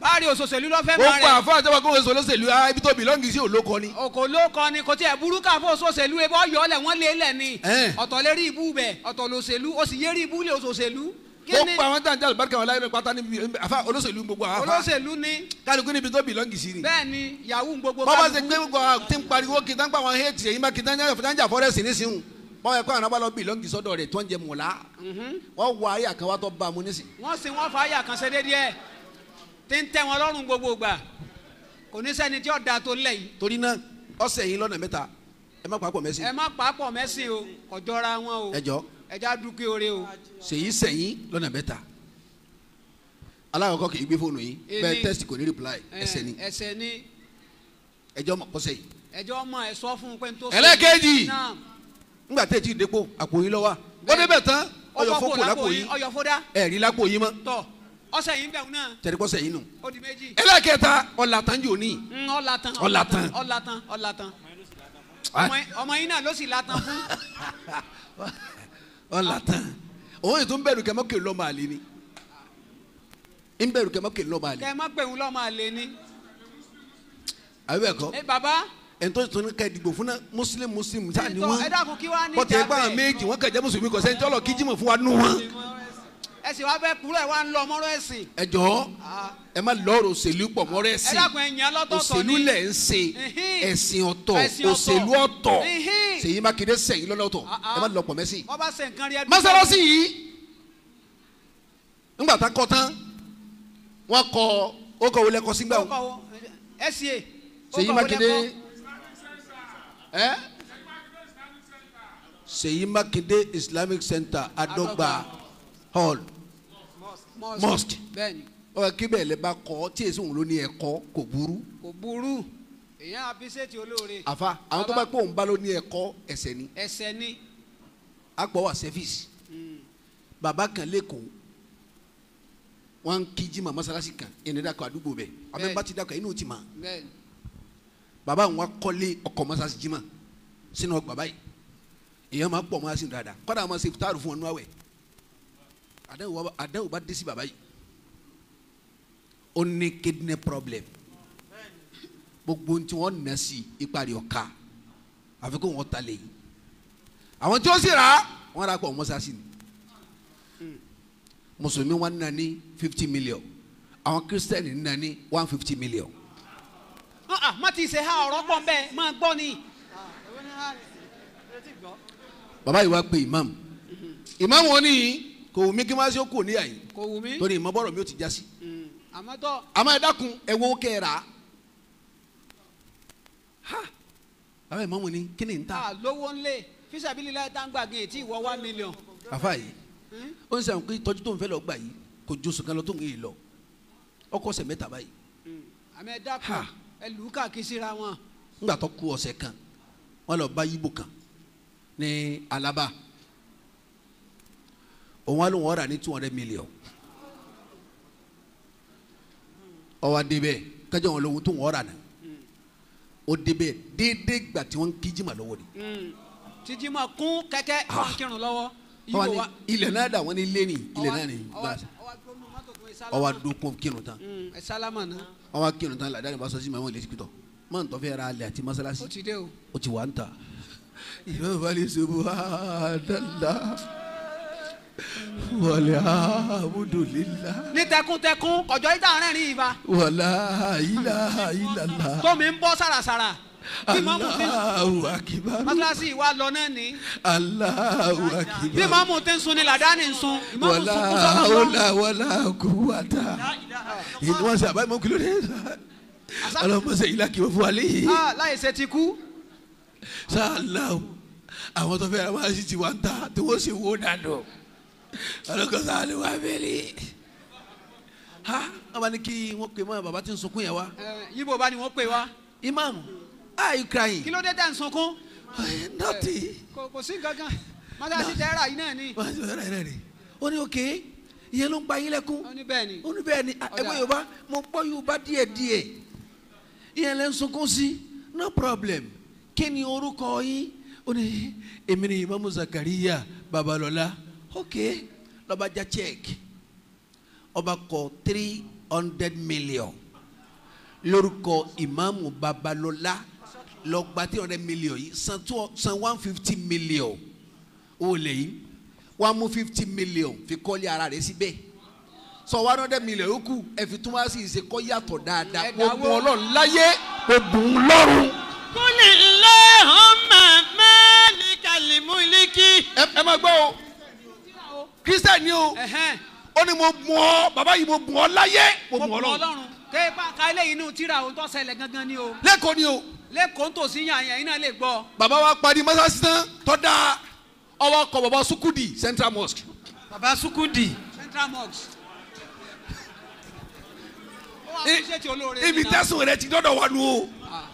báàrí òṣòṣèlú ló fẹ́ máa rẹ̀. ó pa àfọ àjọpọ̀ kó oṣù olóṣèlú ah, ibi tó bìlọ́ǹgì sí olóko ni. òkò lóko ni kò tiẹ̀ burúkú àfọ òṣòṣèlú ebi ọ̀yọ́ lẹ̀ wọ́n lé lẹ̀ ni ọ̀tọ̀ lérí ibú bẹ̀ ọ̀tọ̀ lòṣèlú ó sì yérí ibú lé òṣòṣèlú kí ó ni pa àwọn tàǹtà àlùbáríkà wọn láyé pátá níbi àfa olóṣèlú gbogbo àwọn àfa. Olóṣèlú ni. Kálukú níbi tó bìlọ́ǹgì sí ni. bẹ́ẹ̀ ni yahoo gbogbo bọ́bá ṣe kálukú. gbé gbogbo àwọn tí ń pariwo kí tán pa àwọn hate èyí máa kí tán jà fọ́rẹ́sì nísìnyìí báwọn ẹ̀kọ́ àwọn abálọ́ bìlọ́ǹgì sọ́dọ̀ rẹ̀ tó ń jẹ mọ̀lá. Wọ́n wọ ayé àkànwá tó bá a mú nísìn. wọ́n sì wọ́n fa àyà kan ṣe déédéé. Tí ń tẹ́ wọn lọ́rùn gbogbo gbà kò ní sẹ́ni tí ó da tó lẹ̀ yìí. Torí náà ọ̀sẹ̀ yìí lọ́nà mẹ́ta. Ẹ má pàápọ̀ mẹ́sìn ẹ má pàápọ̀ mẹ́sìn o. Ọ̀jọ́ra wọn o. Ẹ jọ ẹja dúkìá oore o sèyí sẹ́yìn lọ́nà mẹ́ta alákọ̀ọ́kọ́ kì í gbé fóònù yìí bẹ́ẹ̀ tẹ́sítì kò ní reply ẹsẹ̀ ni ẹsẹ̀ ni ẹjọ́ mọ̀ kọ́sẹ̀ yìí. ẹjọ́ ọmọ ẹ sọ fún un pé n tó. Ẹlẹ́ẹ̀kejì. Naam. ńgbà tẹ́ ti dépò àpò yín lọ́wọ́ ó débẹ̀ tán ọyọ fókò kò lápò yín ọyọ fódà ẹ̀rí lápò yín mọ́ tọ̀ ọsẹ yìí bẹ̀rù náà tẹ̀rí kọ́sẹ̀ yín nù. ó di méjì. ẹlẹ́ẹ̀kẹta ọ̀làtànjò ní ń ọ̀làtàn Ọ̀làtàn. ọ̀làtàn ọ̀làtàn Ah. ọmọ yín- náà ló sì làtàn fún. [LAUGHS] ọ̀làtàn òun ètò ń bẹ̀rù kẹ́mọ́ kè lọ́ọ́ máa lé ni ń bẹ̀rù kẹ́mọ́ kè lọ́ọ́ máa lé kẹ́ ẹ má pè ń lọ́ máa lé ní. àbí bẹ́ẹ̀ kọ́ ẹ bàbá ẹni tó tún ká ìdìbò fún muslim muslim sáà ni wọ́n ẹ dákun kí wàá ní bọ́tẹ̀ ìjà ẹgbẹ́ àwọn bẹ́ẹ̀. méjì wọ́n kẹjẹ́ mùsùlùmí kọ́ sẹ́ni tí ọlọ́ kí jimoh fún wa nù wọn. Ẹ sì wá fẹ́ kúrò ẹ wá ń lọ ọmọrọ ẹ̀sìn. ẹ jọ̀ọ́ Ah. ẹ má lọ́ọ̀rọ̀ òṣèlú pọ̀ mọ́rẹ́ ẹ sí dákun ẹ̀yìn alọ́tọ̀ọ̀tọ̀ òṣèlú ni. lẹ̀ ń ṣe ẹ̀sìn ọ̀tọ̀ Ẹ̀sìn òṣèlú ọ̀tọ̀. Ṣèyí Mákindé sẹ́yìn lọ́nà ọ̀tọ̀ Ah, ah. ẹ má lọ pọ̀ mẹ́sìn. wọ́n bá ṣe nǹkan rí ẹdún. mọ́sálásí yìí ńgbà tá a kọ́ tán wọ́n kọ ó kọ wọlé kọ sígbà. Ó Ṣèyí Mákindé ẹ Ṣèyí Mákindé Islamic Center Adọ́gba Hall. Mosque. ọ kí bẹ́ẹ̀ lẹ bá kọ́ tí èsì òun ló ní ẹ̀kọ́ kò burú. Kò burú. Èèyàn àbísẹ́tì olóore. Àfa àwọn tó bá pé òun bá ló ní ẹ̀kọ́ ẹ̀sẹ̀ ni. Ẹsẹ̀ ni. Àpọ̀ wà sẹ́fíìsì bàbá kan lẹ́kọ̀ọ́ wọ́n ń kí jimá mọ́sálásí kan ẹni dàkọ̀ àdúgbò bẹ́ẹ̀ abẹ́nbá ti dàkọ̀ inú ti bẹ́ẹ̀ni. Bàbá àwọn akọ́lé ọkọ̀ mọ́sálásí jimá sínú ọgbà báyìí. Èèyàn máa pọ̀ mọ́sálásí dáadáa. Kọ́dà máa ṣe fútàrù fún àwẹ̀ àdáwò bá dé sí bàbá yìí ó ní kidney problem. Gbogbo tí wọ́n nà sí ìparí ọ̀ka. Àfi kó wọ́n ta lè yìí. Àwọn tí ó sì rà wọ́n rà pọ̀ mọ́sálásí ni. Mùsùlùmí wọn nà ní fifty million. Àwọn kírísítẹ́nì nà ní one fifty million. Ah, ah, má ti ṣe ha ọ̀rọ̀ pọ̀ nbẹ máa gbọ́ ni. Bàbá yìí wá pé imam. Imam wọn ní kò wù mí kí n máa ṣe kù níyà yìí. Kò wù mí. Torí ìmọ̀ bọ́rọ̀ mi ò ti já sí. Mm, àmọ́ tọ́. Àmọ́ ẹ dákun ẹ wo kẹ́ ẹ rà á. Ha! Bàbá imam ní kí ni n ta? Lówó ńlẹ̀ fisabili la tá n gbàgbé tí ìwọ one million. Àfa yìí ó ń sàn pé ìtọ́jú tó ń fẹ́ lọ gbà yìí kò ju sùn kan lọ tó ń yé lọ. Ọkọ̀ ọ̀sẹ̀ mẹ́ta báyìí. Mm, àmọ́ ẹ dákun Ha. ẹ lù ú káàkiri síra wọn. Ńgbà tó kú ọ̀sẹ̀ kan wọ́n lọ bá yíbo kan ní Alaba òun wá ló wọ́n rà ní two hundred million. Ọwọ́ adébẹ̀ kájọ wọn lóhun tó wọ́n rà náà. Ó débẹ̀ déédéé gbà tí wọ́n ń kí jimá lọ́wọ́ ni. Mm, títí máa kún kẹ́kẹ́ Ah. wọn kírun lọ́wọ́. Ilẹ̀ náà dà wọ́n ní ilé ní ilẹ̀ náà ní ọwọ́ adókun kírun tán. Mm, ọwọ́ akírun tán làdáni bá sọ sí màmá ilé sikitọ̀ máa ń tọ́ fẹ́ ra alẹ́ àti mọ́sálásí. Ó ti wà ń ta ìmọ̀ ìbálẹ̀ ṣubú àdàlà wàlẹ́ àbúdòlélá ní tẹkuntẹkun yìí dáhùn rẹ́rìn ìbá wàlá ilà ilàlá. Tómi ń bọ́ sàràsàrà. Bí ti aláhu akíbá mọ́tíláṣí ìwà lọ náà ní aláhu bí akíbá mọ́mù ti ń sun ni làdáni ń sun. Lọ. ọ̀là wàlá kúwàtà ìní wọn sẹ àbáyé mọ kìlọ̀ dé ọlọmọsẹ yìí lákì wọn fún wa léyìí Ah, láì ṣe ti kú. O àwọn tó fẹ́ràn wá sí tiwa ń ta tí wọ́n sì wó dànù ọlọ́kọ̀ọ́sá ni wà bẹ̀rẹ̀ ha? Wọ́n bá ní kí wọ́n pè mọ́ bàbá tí ń sunkún yẹn wá. Eh, yíbo bá ni wọ́n pè wá. Imam are you crying? Kí ló dé tẹ̀ ń sunkún? Nothing. Kò kò sí nǹkan kan. Mọ́tíláṣí tẹ́ra yìí náà ni. Á sọ ọ́ rẹ̀ rẹ̀ ó ní òkè ìyẹn ló ń pa yín lẹ́kún. Ó ní bẹ́ẹ̀ ni. Ó ní bẹ́ẹ̀ ni. Ẹgbẹ́ yorùbá mo gbọ́ yorùbá díẹ̀ díẹ̀ ìyẹn lẹ́ ń sunkún sí. No problem. Kí ni orúkọ yín? Ó ní èmi ni imam zakariya babalọla Okay, lọ́ba já check ọba kọ three hundred million lórúkọ ìmáàmù babalọ́lá lọ́gba three hundred million yìí san two san one fifty million ó lè yìí wọ́n mú fifty million fi kọ́lé ara rẹ̀ síbẹ̀ sọ one hundred million yòókù ẹ fi tún wá sí ìṣe kọ́ yàtọ̀ dáadáa kó gun ọlọ́run láyé kó gun lọ́run. kúlì ńlẹ́ ọmọ mẹ́ẹ̀lì kàlí múlíkì. ẹ máa gbọ́ o kristian ni o. Ó ní mo bùn ọ bàbá yìí mo bùn ọ láyé mo bùn ọ lọ́run ké bá ka eléyìí inú tíra ohun tó ṣẹlẹ̀ gangan ni o. Lẹ́kọ̀ọ́ ni o. Lẹ́kọ̀ọ́ ń tòsí yàn yàn iná lè gbọ́. Bàbá wa parí mọ́sáàsì tán tọ́da ọwọ́ kọ bàbá sukudi central mosque. Baba sukudi. Central mosque. wà ibi tẹ̀sùn rẹ ti dọ́dọ̀ wa nu o. Ah.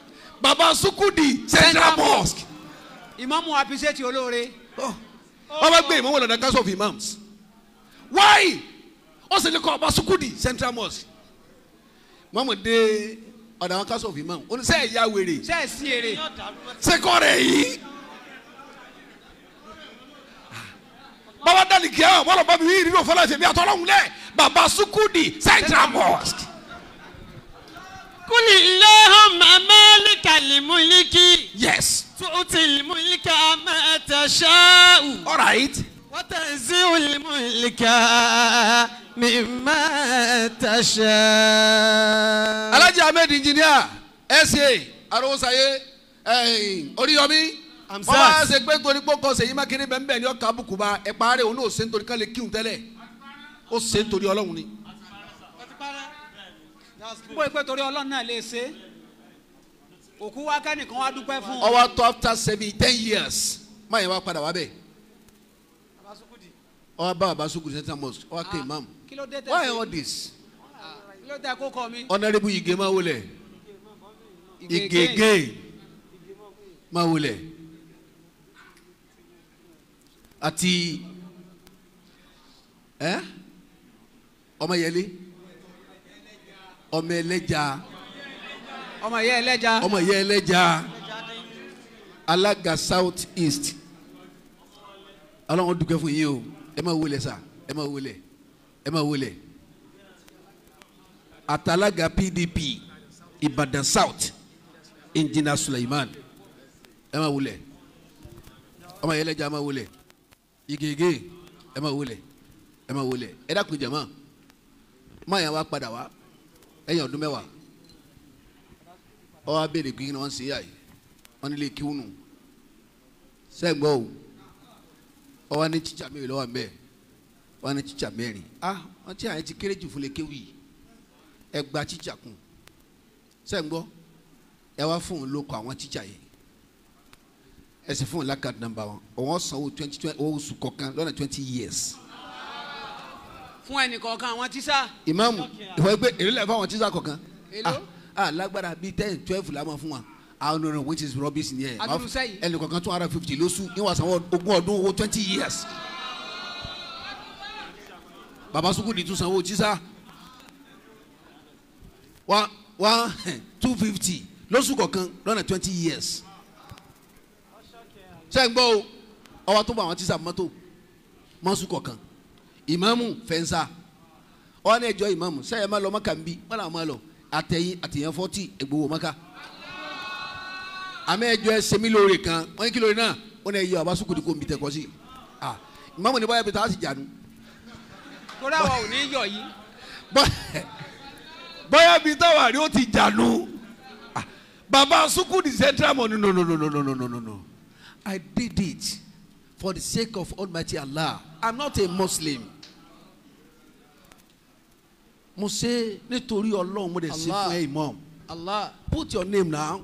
bàbá sukudi central mosque. Ìmáàmù àfiṣẹ́tì olóore. Oh. Wọ́n bá gbé ìmọ̀wọ́ lọ́dọ̀ council of imams. Why? Ó sì ní kọ́ ọba sukudi central mosque. Mọ́mọ́ dé ọ̀dọ̀ àwọn council of imams. Ó ní sẹ́yìn ya wèrè? Ṣe é sí èrè? Sẹ́kọ̀ rẹ̀ yìí? Bàbá dàlí kí ẹ wọ́n lọ bá mi rí ìrírí òfin láti ẹ̀mí àtọ́lọ́hún lẹ̀. Bàbá sukudi central mosque قل اللهم مالك الملك yes تؤتي الملك ما تشاء alright وتنزع الملك مما تشاء alhaji ahmed engineer sa arowosaye oríyọmí Hamzat. wọ́n bá ṣe pé torí pé kọ́ sèyí mákindé bẹ́ẹ̀ bẹ́ẹ̀ ni ọkà àbùkù bá ẹ̀ parí òun náà ó ṣe nítorí ká lè kíhun tẹ́lẹ̀ ó ṣe nítorí ọlọ́run ni. bó ipé torí ọlọ́run náà lè ṣe. Òkú wa kẹ́nìkan wá dúpẹ́ fún un. ọwọ́ tó after seven ten years. Máa yẹn wá padà wá bẹ̀ ọwọ́ bá bàbá sukùn central mosque ọwọ́ imam. ló dé tẹ̀ why all this? Ah, kí ló dé kó kọ mi. honourable ige máa wọlé igege máa wọlé àti ọmọ yẹlé ọmọ ẹlẹ́ja. Ọmọ ìyá ẹlẹ́ja. Ọmọ yẹ ẹlẹ́ja. Alága south east. Ọlọ́run dúpẹ́ fún yín o. Ẹ máa wọlé sá ẹ máa wọlé. Ẹ máa wọlé. Àtàlága pdp ìbàdàn south engineer suleiman. Ẹ máa wọlé. Ọmọ yẹ ẹlẹ́ja ẹ máa wọlé. Igege ẹ máa wọlé. Ẹ máa wọlé. Ẹ dákun jẹ̀mọ́ máa yàn wá padà wá ẹ̀yìn ọdún mẹ́wàá. Ọ wa béèrè náà wọn sì yà yìí? Wọn nílé kíw nù sẹ́gbọ́ o? Ọ wa ní títsà mẹ́rin lọ́wọ́ mbẹ́. Wọn ní mẹ́rin. Ah wọn tí àyẹ̀ ti kéré jù fún lè kéwì ẹ gba títsà kún. Sẹ́gbọ́ ẹ wá fún un lóko àwọn títsà yìí. Ẹ sì fún un lákàtí nàmbà wọn òun sanwó twenty twenty owó oṣù kọ̀ọ̀kan lọ́nà twenty years fún ẹnìkọ̀ọ̀kan àwọn tíṣà. Ìmáàmù ìfọ̀ pé èrè fún àwọn títsà kọ̀ọ̀kan? Ah ah lágbára bíi ten twelve la máa fún wa. Ah no no which is rubbish ni ẹ. Ẹnì kọ̀ọ̀kan two hundred fifty lóṣù ní wàá sanwó ogún ọdún owó twenty years. Baba suku di tún sanwó tísà one one two fifty lóṣù kọ̀ọ̀kan lọ́nà twenty years. Sẹ́yìn gbọ́ o? Ọwọ́ tó bọ̀ àwọn tísà mọ́tò mọ́ṣù kọ̀ọ̀kan ìmáàmù fẹ́ǹsà ní ẹjọ́ ìmáàmù sẹ́yìn máa lọ mọ́kà ń bí wọ́n làwọn máa lọ. Àtẹ̀yìn àtẹ̀yìn fọ́tì ẹgbowó mọ́kà àmì ẹjọ́ ẹ sẹ́mi lóore kan. Wọ́n ní kí lóore náà? Wọ́n ní ẹyẹ ọba sukùdì kò ń bi tẹ̀ kọ́ sí. Ìmáàmù ní báyọ̀ bí tá a sì jànú. Torí àwa ò ní yọ yìí. Bọ́- bóyá bíi táwa rí ó ti jànú. Baba suku di central money no no no no no no no no no. I did it for the sake of Almighty Allah. I'm not a Muslim mo ṣe nítorí Ọlọ́run mo dẹ̀ ṣe fún ẹ imam. Allah. Put your name now.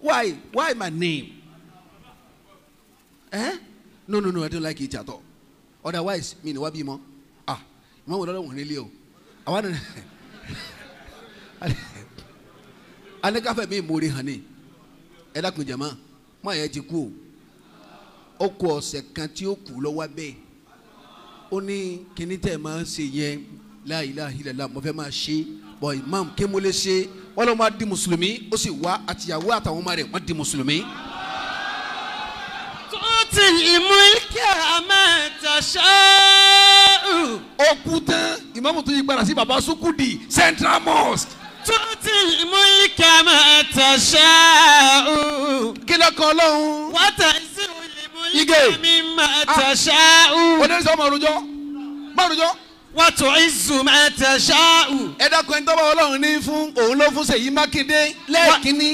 Why? Why my name? Eh? No no no I don't like it at all. Otherwise mi ni wa bí mọ. Ah wò lọ́dọ̀ wọ̀n nílé o. Àwa nana [LAUGHS] anikafe mi mórí hàn ní ẹ dákun jama mọ àyẹ ti kú o. Ó kù ọ̀sẹ̀ kan tí ó kù lọ́wọ́ bẹ́ẹ̀. Ó ní kíní tẹ̀ máa ń ṣe yẹn la ilaha illallah mo fẹ́ máa ṣe bọ̀ imam kémolé ṣe wọ́n lọ́n máa di mùsùlùmí ó sì wá àtìyàwó àtàwọn ọmọ rẹ̀ wọ́n di mùsùlùmí. kóòtù ìmúlíkì àmẹ́tàṣá. ó kú tán ìmáàmù tó yí padà sí baba sukudi central mosque. kóòtù ìmúlíkì àmẹ́tàṣá. kílọ̀ kan lọ́hùn. wọ́tà ìsìn ìmúlíkì mi máa tàṣá. oníṣẹ́ ọmọ òrùjọ́ máa òrùjọ́ wàtúwìzù mẹ́tẹ̀ ṣááù. ẹ dákun ẹni tó bá ọlọ́run ní fún òun ló fún Ṣèyí Mákindé lẹ́ẹ̀kínní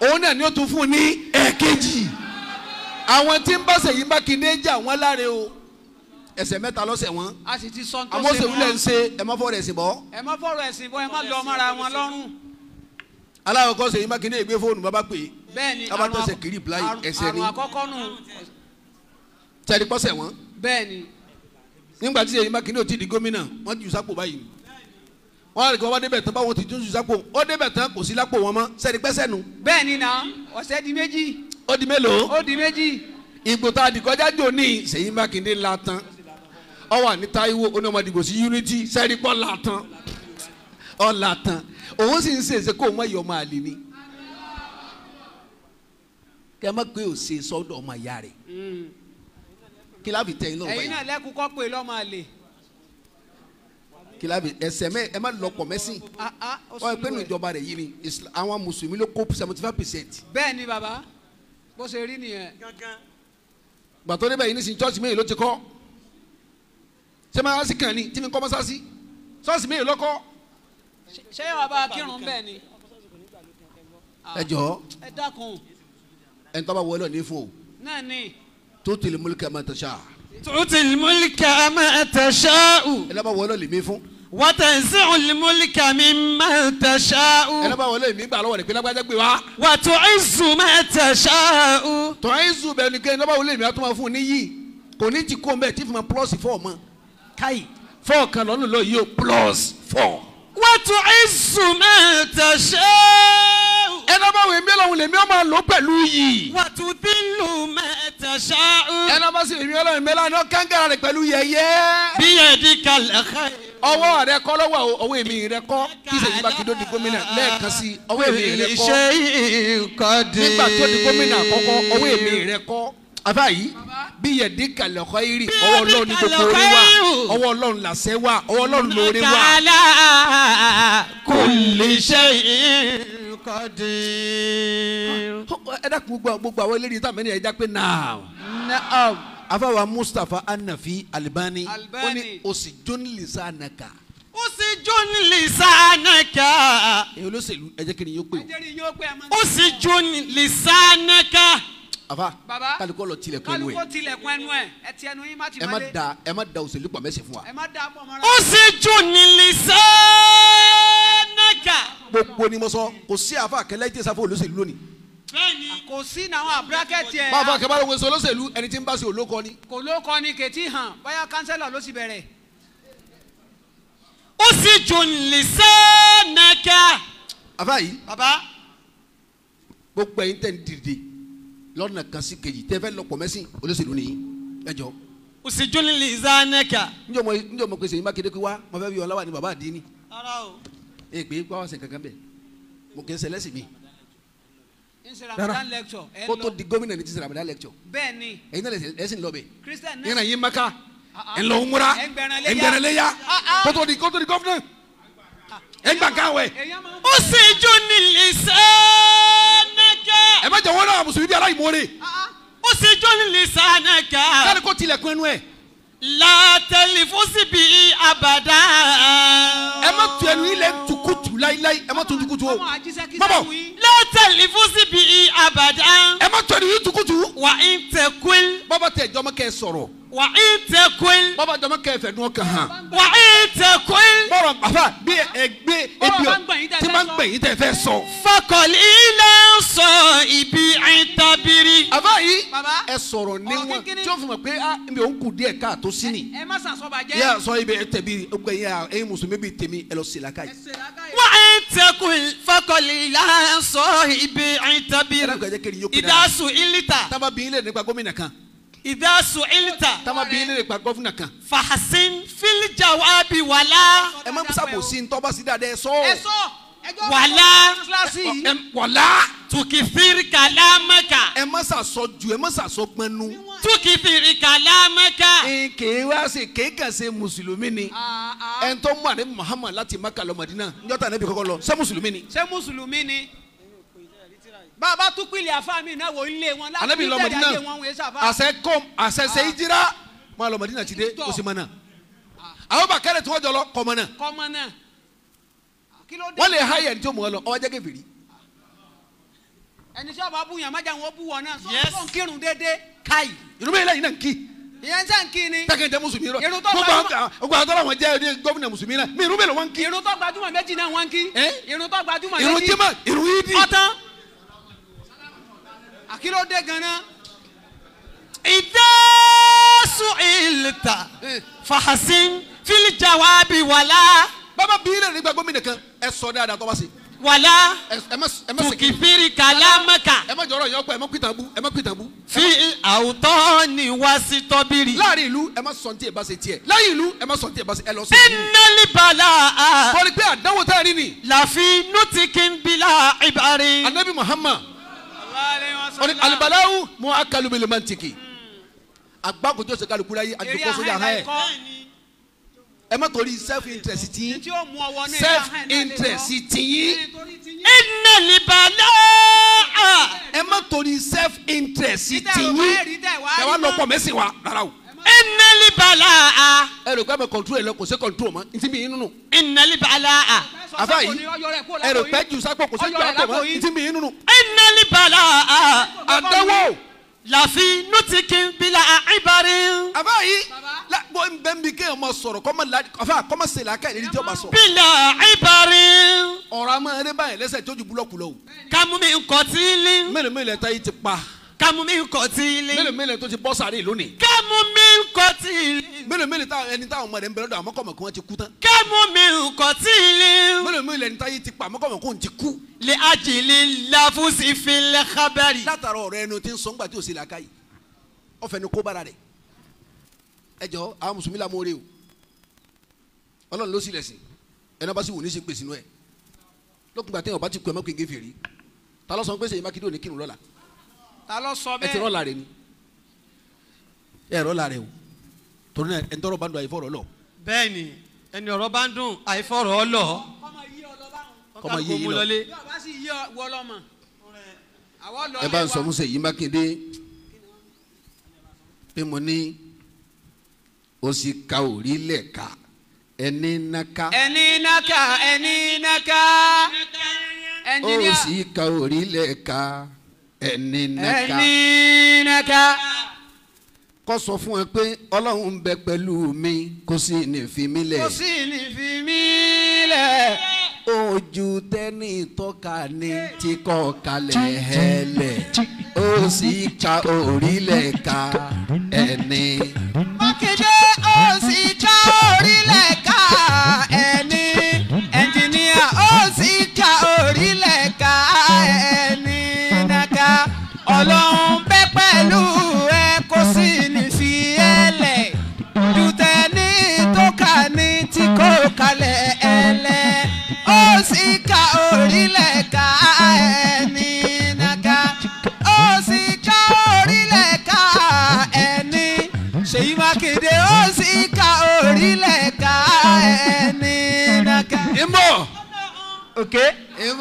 òun náà ni ó tún fún un ní ẹ̀ẹ̀kejì. àwọn tí ń bá Ṣèyí Mákindé jà wọ́n láre o ẹsẹ̀ mẹ́ta lọ́sẹ̀ wọn. a sì ti sọ tó ṣe wọn àmọ́ sèwúlẹ ń ṣe ẹ má fọ̀rọ̀ ẹ̀sìn bọ. ẹ má fọ̀rọ̀ ẹ̀sìn bọ ẹ má lọ mọ́ra wọn lọ́rùn. aláwọ̀ kọ́ Ṣèyí Mákindé gbé fóònù bàbá pè é. bẹ́ẹ̀ni àrùn àkọ́kọ́ nù. tẹ̀lé pọ́sẹ̀ wọn. bẹ́ẹ̀ni nígbà tí Ṣèyí Mákindé ò ti di gómìnà wọ́n ju sápò báyìí wọ́n á rí kí wọ́n bá débẹ̀ tán báwọn ti tún ju sápò. Ó débẹ̀ tán kò sí lápò wọn mọ́. Sẹ́ni pẹ́sẹ́ nu bẹ́ẹ̀ni náà ọ̀sẹ̀ di méjì. Ó di mélòó. ó di méjì. ìgbò tá a di kọjá jò ní Ṣèyí Mákindé la tán. Ọ wà ní Táíwò onímọ̀dìbò sí unity. Sẹ́ríkọ́ la tán? Ọ la tán. Òun sì ń ṣèṣe kó o mọ ìyọ̀ máa lè ní. kẹ́ ẹ má pé ṣe sọ́dọ̀ ọmọ ìyá rẹ̀ kí láfi tẹ̀ iná ẹ̀yin ọ̀bẹ náà lẹ́kùn kọ́ pé lọ́mọ àlè. kí láfi ẹsẹ̀ mẹ́ ẹ má lọ́pọ̀ mẹ́sìn Ah, ah, ọ ẹ pé nu ẹ̀. ìjọba rẹ̀ yìí ni àwọn mùsùlùmí ló kó seventy five percent bẹ́ẹ̀ni bàbá bó ṣe rí nìyẹn. gbàtọ́ débẹ̀ yìí ní sin chọ́ọ̀sì mẹ́rin ló ti kọ́ ṣé máa sí kàn ní tí mi kọ́ mọ́sáàsì chọ́ọ̀sì mẹ́rin lọ́kọ́ Ṣé- ṣé yàrá bá kírun bẹ́ẹ̀ ni. ẹ jọ̀ọ́ ẹ dákun ẹni tó bá wọlé ọ̀ ní fún o. náà ni tuuti li mulika ma tasha. tuuti li mulika ma tasha. ẹ lọ́ba wọlé lè mí fún. وتنزع الملك ممن تشاء وتعز ما تشاء تعز بẹnikẹ́ni lọ́ba wọlé mi a tún máa fún un níyì kò ní ti kó mbẹ́ tí fi máa plus four mọ́ káyì four kan lọ́nà lọ́ọ́ yìí ó plus four. وتعز ما تشاء ẹnabà wo èmi ọlọ́run lèmi ọmọ àlọ́ pẹ̀lú yìí. wàtú bí lù mẹ́tẹ̀ ṣá. ẹnabà sì lèmi ọlọ́run mẹ́la náà kángára rẹ̀ pẹ̀lú yẹyẹ. bí ẹ̀dí ká yìí. ọwọ́ rẹ kọ́ lọ́wọ́ ọwọ́ èmi rẹ kọ́ kí sèyí bá kidó di gómìnà lẹ́ẹ̀kan sí ọwọ́ èmi rẹ kọ́. iṣẹ́ ìkọ́dé. nígbà tó di gómìnà àkọ́kọ́ ọwọ́ èmi rẹ kọ́ afa yìí bí yẹ̀dí kalẹ̀ ọkọ yìí rí ní gbogbo orí wa ọwọ́ ọlọ́run làṣẹ wa ọwọ́ ọlọ́run lóore wa. kò lè ṣe é qadir. ẹ dákun gbogbo gbogbo àwọn eléyìí tá a mẹ́rin ẹ̀ já afáwa mustapha anafi alibani. alibani ó ní òsì jóni lisa naka. òsì jóni lisa naka. èyí olóṣèlú ẹ jẹ́ kí ni yóò pè o. òsì jóni lisa afa kaliko lọ tilẹ̀kùn ẹnu ẹ ẹ ẹ da ẹ má da òṣèlú pàmẹsẹ fún wa. ẹ má da pọ̀ gbogbo ni mo sọ kò sí àfa àkẹlẹ tí ìsàfọ olóṣèlú lónìí. bẹ́ẹ̀ni kò sí náwọn àbúrákẹ́tì ẹ̀. bá a fọ akẹ́bá lóhun èso olóṣèlú ẹni tí ń bá sí olókọ ni. kò lókọ ni kètì hàn báyà kánsẹ́lọ̀ ló sì bẹ̀rẹ̀. ó sì jùn lè nàkà. àfa yìí. baba. gbogbo ẹ̀yin tẹ̀ ń dìde lọ́nà kan sí kejì tẹ́ fẹ́ lọ́pọ̀ mẹ́sìn olóṣèlú nìyí ẹ jọ òsìjú ni lè zanẹ́kà. njọ́ mo pèsè yín mákindé kí wá mo fẹ́ fi ọlá wà ní bàbá àdínní. ara o èpè gbọ́ ọ̀sẹ̀ kankan bẹ̀ mo kì í ṣe lẹ́sìn mi. rárá kó tó di gómìnà ní ti ṣe ramadan lecture. bẹ́ẹ̀ni ẹ̀yin náà lẹ́sìn lọ bẹ̀ ìrìn yín maka ah, ah. ń lọ ńmúra ẹ̀ńgbẹ̀rẹ̀lẹ́yà ah, kó tó di kó tó di gómìnà ẹgbà káwẹ. ó sì jó nílì sẹ́ẹ̀nẹ́kẹ́. ẹ má jẹ wọn náà mùsùlùmí aláìmoore. ó sì jó nílì sẹ́ẹ̀nẹ́kẹ́. sani kò tilẹ̀kùn ẹnu ẹ̀. la tẹlifósì bí abàdá. ẹ má tu ẹnu ilẹ̀ tu láíláí ẹ má tó tukutu o bọ́bọ̀. lẹ́tẹ̀ lifusi bi i abada. ẹ má tọ́ ni yìí tukutu. wà á ń tẹ kúl. bọ́bọ̀ tẹ jọmọ sọ̀rọ̀ wà í tẹ kúl. bọ́bá jọmọ kẹfẹ ní ọkàn hàn. wà í tẹ kúl. bọ́rọ̀ bàbá bí ẹgbẹ́ e, ebi ọ tí máa ń gbẹ̀ yín tẹ fẹ́ sọ. fakọ̀lì ilẹ̀ ń sọ ibi àìtàbírí. àbá yìí ẹ sọ̀rọ̀ níwọ̀n tí ó fi mọ̀ pé ah, mi ò ń kù díẹ̀ káàtó sí ni. ẹ má sàn sọ bàjẹ́. yà sọ ibi tẹ̀bi ọgbẹ́ yẹn à ẹ̀yin mùsùlùmí bíi tèmi ẹ lọ sí làkà yìí. wà í tẹ kúl fakọ̀lì ilẹ̀ ń sọ ibi àìtàbírí. ìdásù ilita. tábàbí ilé nípa gómìnà ìdá sùhìlìtà. tá a máa bí ilé ìgbà gọ́fúnà kan. fàhásín fílíjà wà bí wàlá. ẹ má sábò sí ntọ́ba sí dáadáa ẹ sọ. ẹ sọ wàlá wàlá. tukifiri kàlámẹ́ka. ẹ má sàsọ ju ẹ má sàsọ gbẹnu. tukifiri kàlámẹ́ka. kèé wá sí kèé kàn sí mùsùlùmí ni. ẹ̀ ń tọ́ mú àdé Muhammad láti Maka Madina. njọ́ta ne bí kọ́kọ́ lọ ṣé mùsùlùmí ni. ṣé mùsùlùmí ni bàbá tún pìlẹ̀ àfa mi náà wò ilé wọn láti tẹ̀lé Madina ayé wọn wọ́n sábà. àṣẹ kọ́m àṣẹ ṣe ìjìrá máa lọ Madina ti dé o sì mọ náà. àwọn bá kẹ́lẹ́ tí wọ́n jọ lọ kọ́ mọ náà kọ́mọ náà. wọ́n lè háyà ní tí o mọ̀ ọ́ lọ ọwọ́ jẹ́ kẹfìrí. ẹni tí ọba bú yàn má jà wọn bú wọn náà. Yes. sọ kírun déédéé. káyì irú mi lẹ́yìn náà ń kí ìyẹn sẹ́ ń kí ni. tẹ́kẹ̀ jẹ́ mùsùlùmí rọ Irun tó gbogbo gbajúmọ̀- àwọn tọ́lá wọn jẹ́ ní gómìnà mùsùlùmí náà mi irú mi lọ wọn ń kí. irun tó gbajúmọ̀ méjì náà wọ́n ń kí. Irun tó gbajúmọ̀ irun méjì. jimá irun yídì. ọ̀tán àkìlódé ganan. ìdá su'ilta fàhásín fílìjàwábì wàlá. bàbá bí ilé nígbà gómìnà kan ẹ sọ dáadáa tó bá ṣe. wàlá tùkìfìrì kàlámàkà. ẹ má jọrọ yọpọ ẹ má pìtàn bú ẹ má pìtàn bú. fi àwùtọ́ ni wá sí tọ́bìrì. láàárín ìlú ẹ má sọ tí ẹ bá ṣe tiẹ̀ láàárín ìlú ẹ má sọ tí ẹ bá ṣe ẹ lọ sí. ìnáli bala. torí pé àdánwò tá a rí ni. làfi nùtìkì ń bila ìbárí. anabi muhammad wọ́n ní alibalawu mu akalubele mantiki agbáko tó ṣe kálukú láyé àjòkó sójà hàn ẹ. ẹ má torí self interest ti yín. Self interest ti yín. Iná libala ẹ má torí self interest ti yín. ẹ wá lọ pọ̀ mẹ́sìn wa rárá o ìnẹ́lì bala a. ẹ rò pé àmọ́ kọ̀ntúrò ẹ lọ kò sí kọ̀ntúrò mọ́ ntí mi yín nínú. ìnẹ́lì bàlá a. àfa yìí ẹ rò pé jù sápò kò sí jù àpò mọ́ ntí mi yín nínú. ìnẹ́lì bàlá a. àdánwò. làfi nùtìkì bílà àìbárí. àfa yìí bó ń bẹ́ẹ̀ mi kéèyàn máa sọ̀rọ̀ kọ́ máa àfa kọ́ máa sèlè akáyè nídìí ọba sọ. bílà àìbárí. ọ̀rọ̀ àmọ́ ẹrẹ́ báyìí lẹ́sẹ̀ tó ju búlọ̀kù lọ. kàmú mi nkọ́tí lé. mélòó mélòó ẹ̀ tá yìí ti pa kàmú mi kọ tí ilé. mélòó mélòó tó ti bọ́ sáré lónìí. kàmú mi kọ tí ilé. mélòó mélòó táwọn ẹni táwọn ọmọ rẹ̀ ń bẹ̀rẹ̀ dọ̀ àmọ́kọ̀mọ̀ kí wọ́n ti kú tán. kàmú mi kọ tí ilé. mélòó mélòó ẹni táyé ti pa àmọ́kọ̀mọ̀ kó n ti kú. lè ajílẹ̀ lafusi filẹ̀ kábàrì. látara ọ̀rọ̀ ẹnu tí ń sọ ńgbà tí ò sí làákàyè ọ̀fẹ́ ni kó bára rẹ̀ ẹ jọ àwọn mùsùlùmí la o ọlọ́run ló sì lẹ̀ sìn ẹni sì wò ní sí pèsè inú ẹ lókùngbà téèyàn ọba ti kú ẹ mọ́ kéńgé fèrè ta ló sọ pé sèyí mákindé ní kírun lọ́la ta ló sọ ẹ ti bẹ́ẹ̀? rọ́ọ̀la rẹ ni. Ẹ rọ́ọ̀la rẹ o. Torí náà ẹ ń tọrọ bá ń do àyè fọ̀rọ̀ lọ bẹ́ẹ̀ni ẹni ọ̀rọ̀ bá ń dùn àìfọ̀rọ̀ ọ lọ. Kọ́mọ yí ọ lọ báwọn Kọ́mọ yí yín lọ. bí ọba sì yí wọ lọmọ ẹ bá ń sọ fún sèyí mákindé pé mo ní o sì ka orílẹ̀ ka ẹni naka ẹni naka ẹni naka o sì ka ẹni ẹni naka kọ́ sọ fún ẹ pé ọlọ́run ń bẹ pẹ̀lú mi kò sí ní fi mí lẹ̀. Kò sí ní fi mí lẹ̀. Ojú tẹ́ni tọ́ka ní tí kò kalẹ̀ hẹ́lẹ̀. ó sì ka orílẹ̀ ka ẹni. mákindé ó sì ká orílẹ̀ ká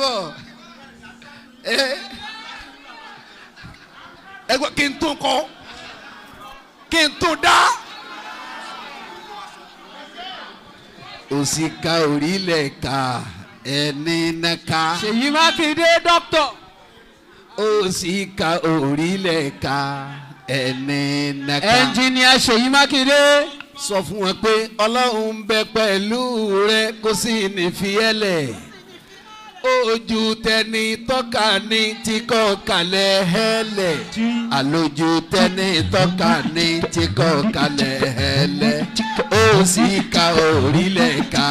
ìmọ̀ ẹ gbọ́ kí n tún kọ́ kí n tún dá. Òsìkà orílẹ̀ ka ẹni nàka ṣèyí mákindé dókítà òsìkà orílẹ̀ ka ẹni nàka. ẹnjìníà ṣèyí mákindé. Sọ fún wọn pé ọlọ́run ń bẹ pẹ̀lú rẹ kó sì ní fiẹ́lẹ̀ ojú tẹni tọ́ka ní tí kò kalẹ̀ hẹ́lẹ̀. Àlòjù tẹni tọ́ka ní tí kò kalẹ̀ hẹ́lẹ̀. Ó sì ka orílẹ̀ ka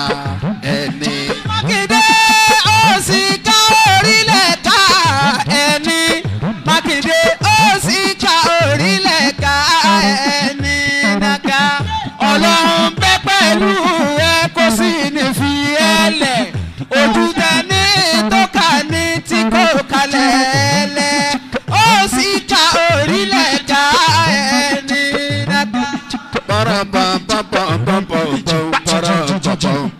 ẹni. mákindé ó sì ká orílẹ̀ ká ẹni. Mákindé ó sì ká orílẹ̀ ká ẹni. Ọlọ́run bẹ pẹ̀lú para pa pa pa pa pa pa para pa pa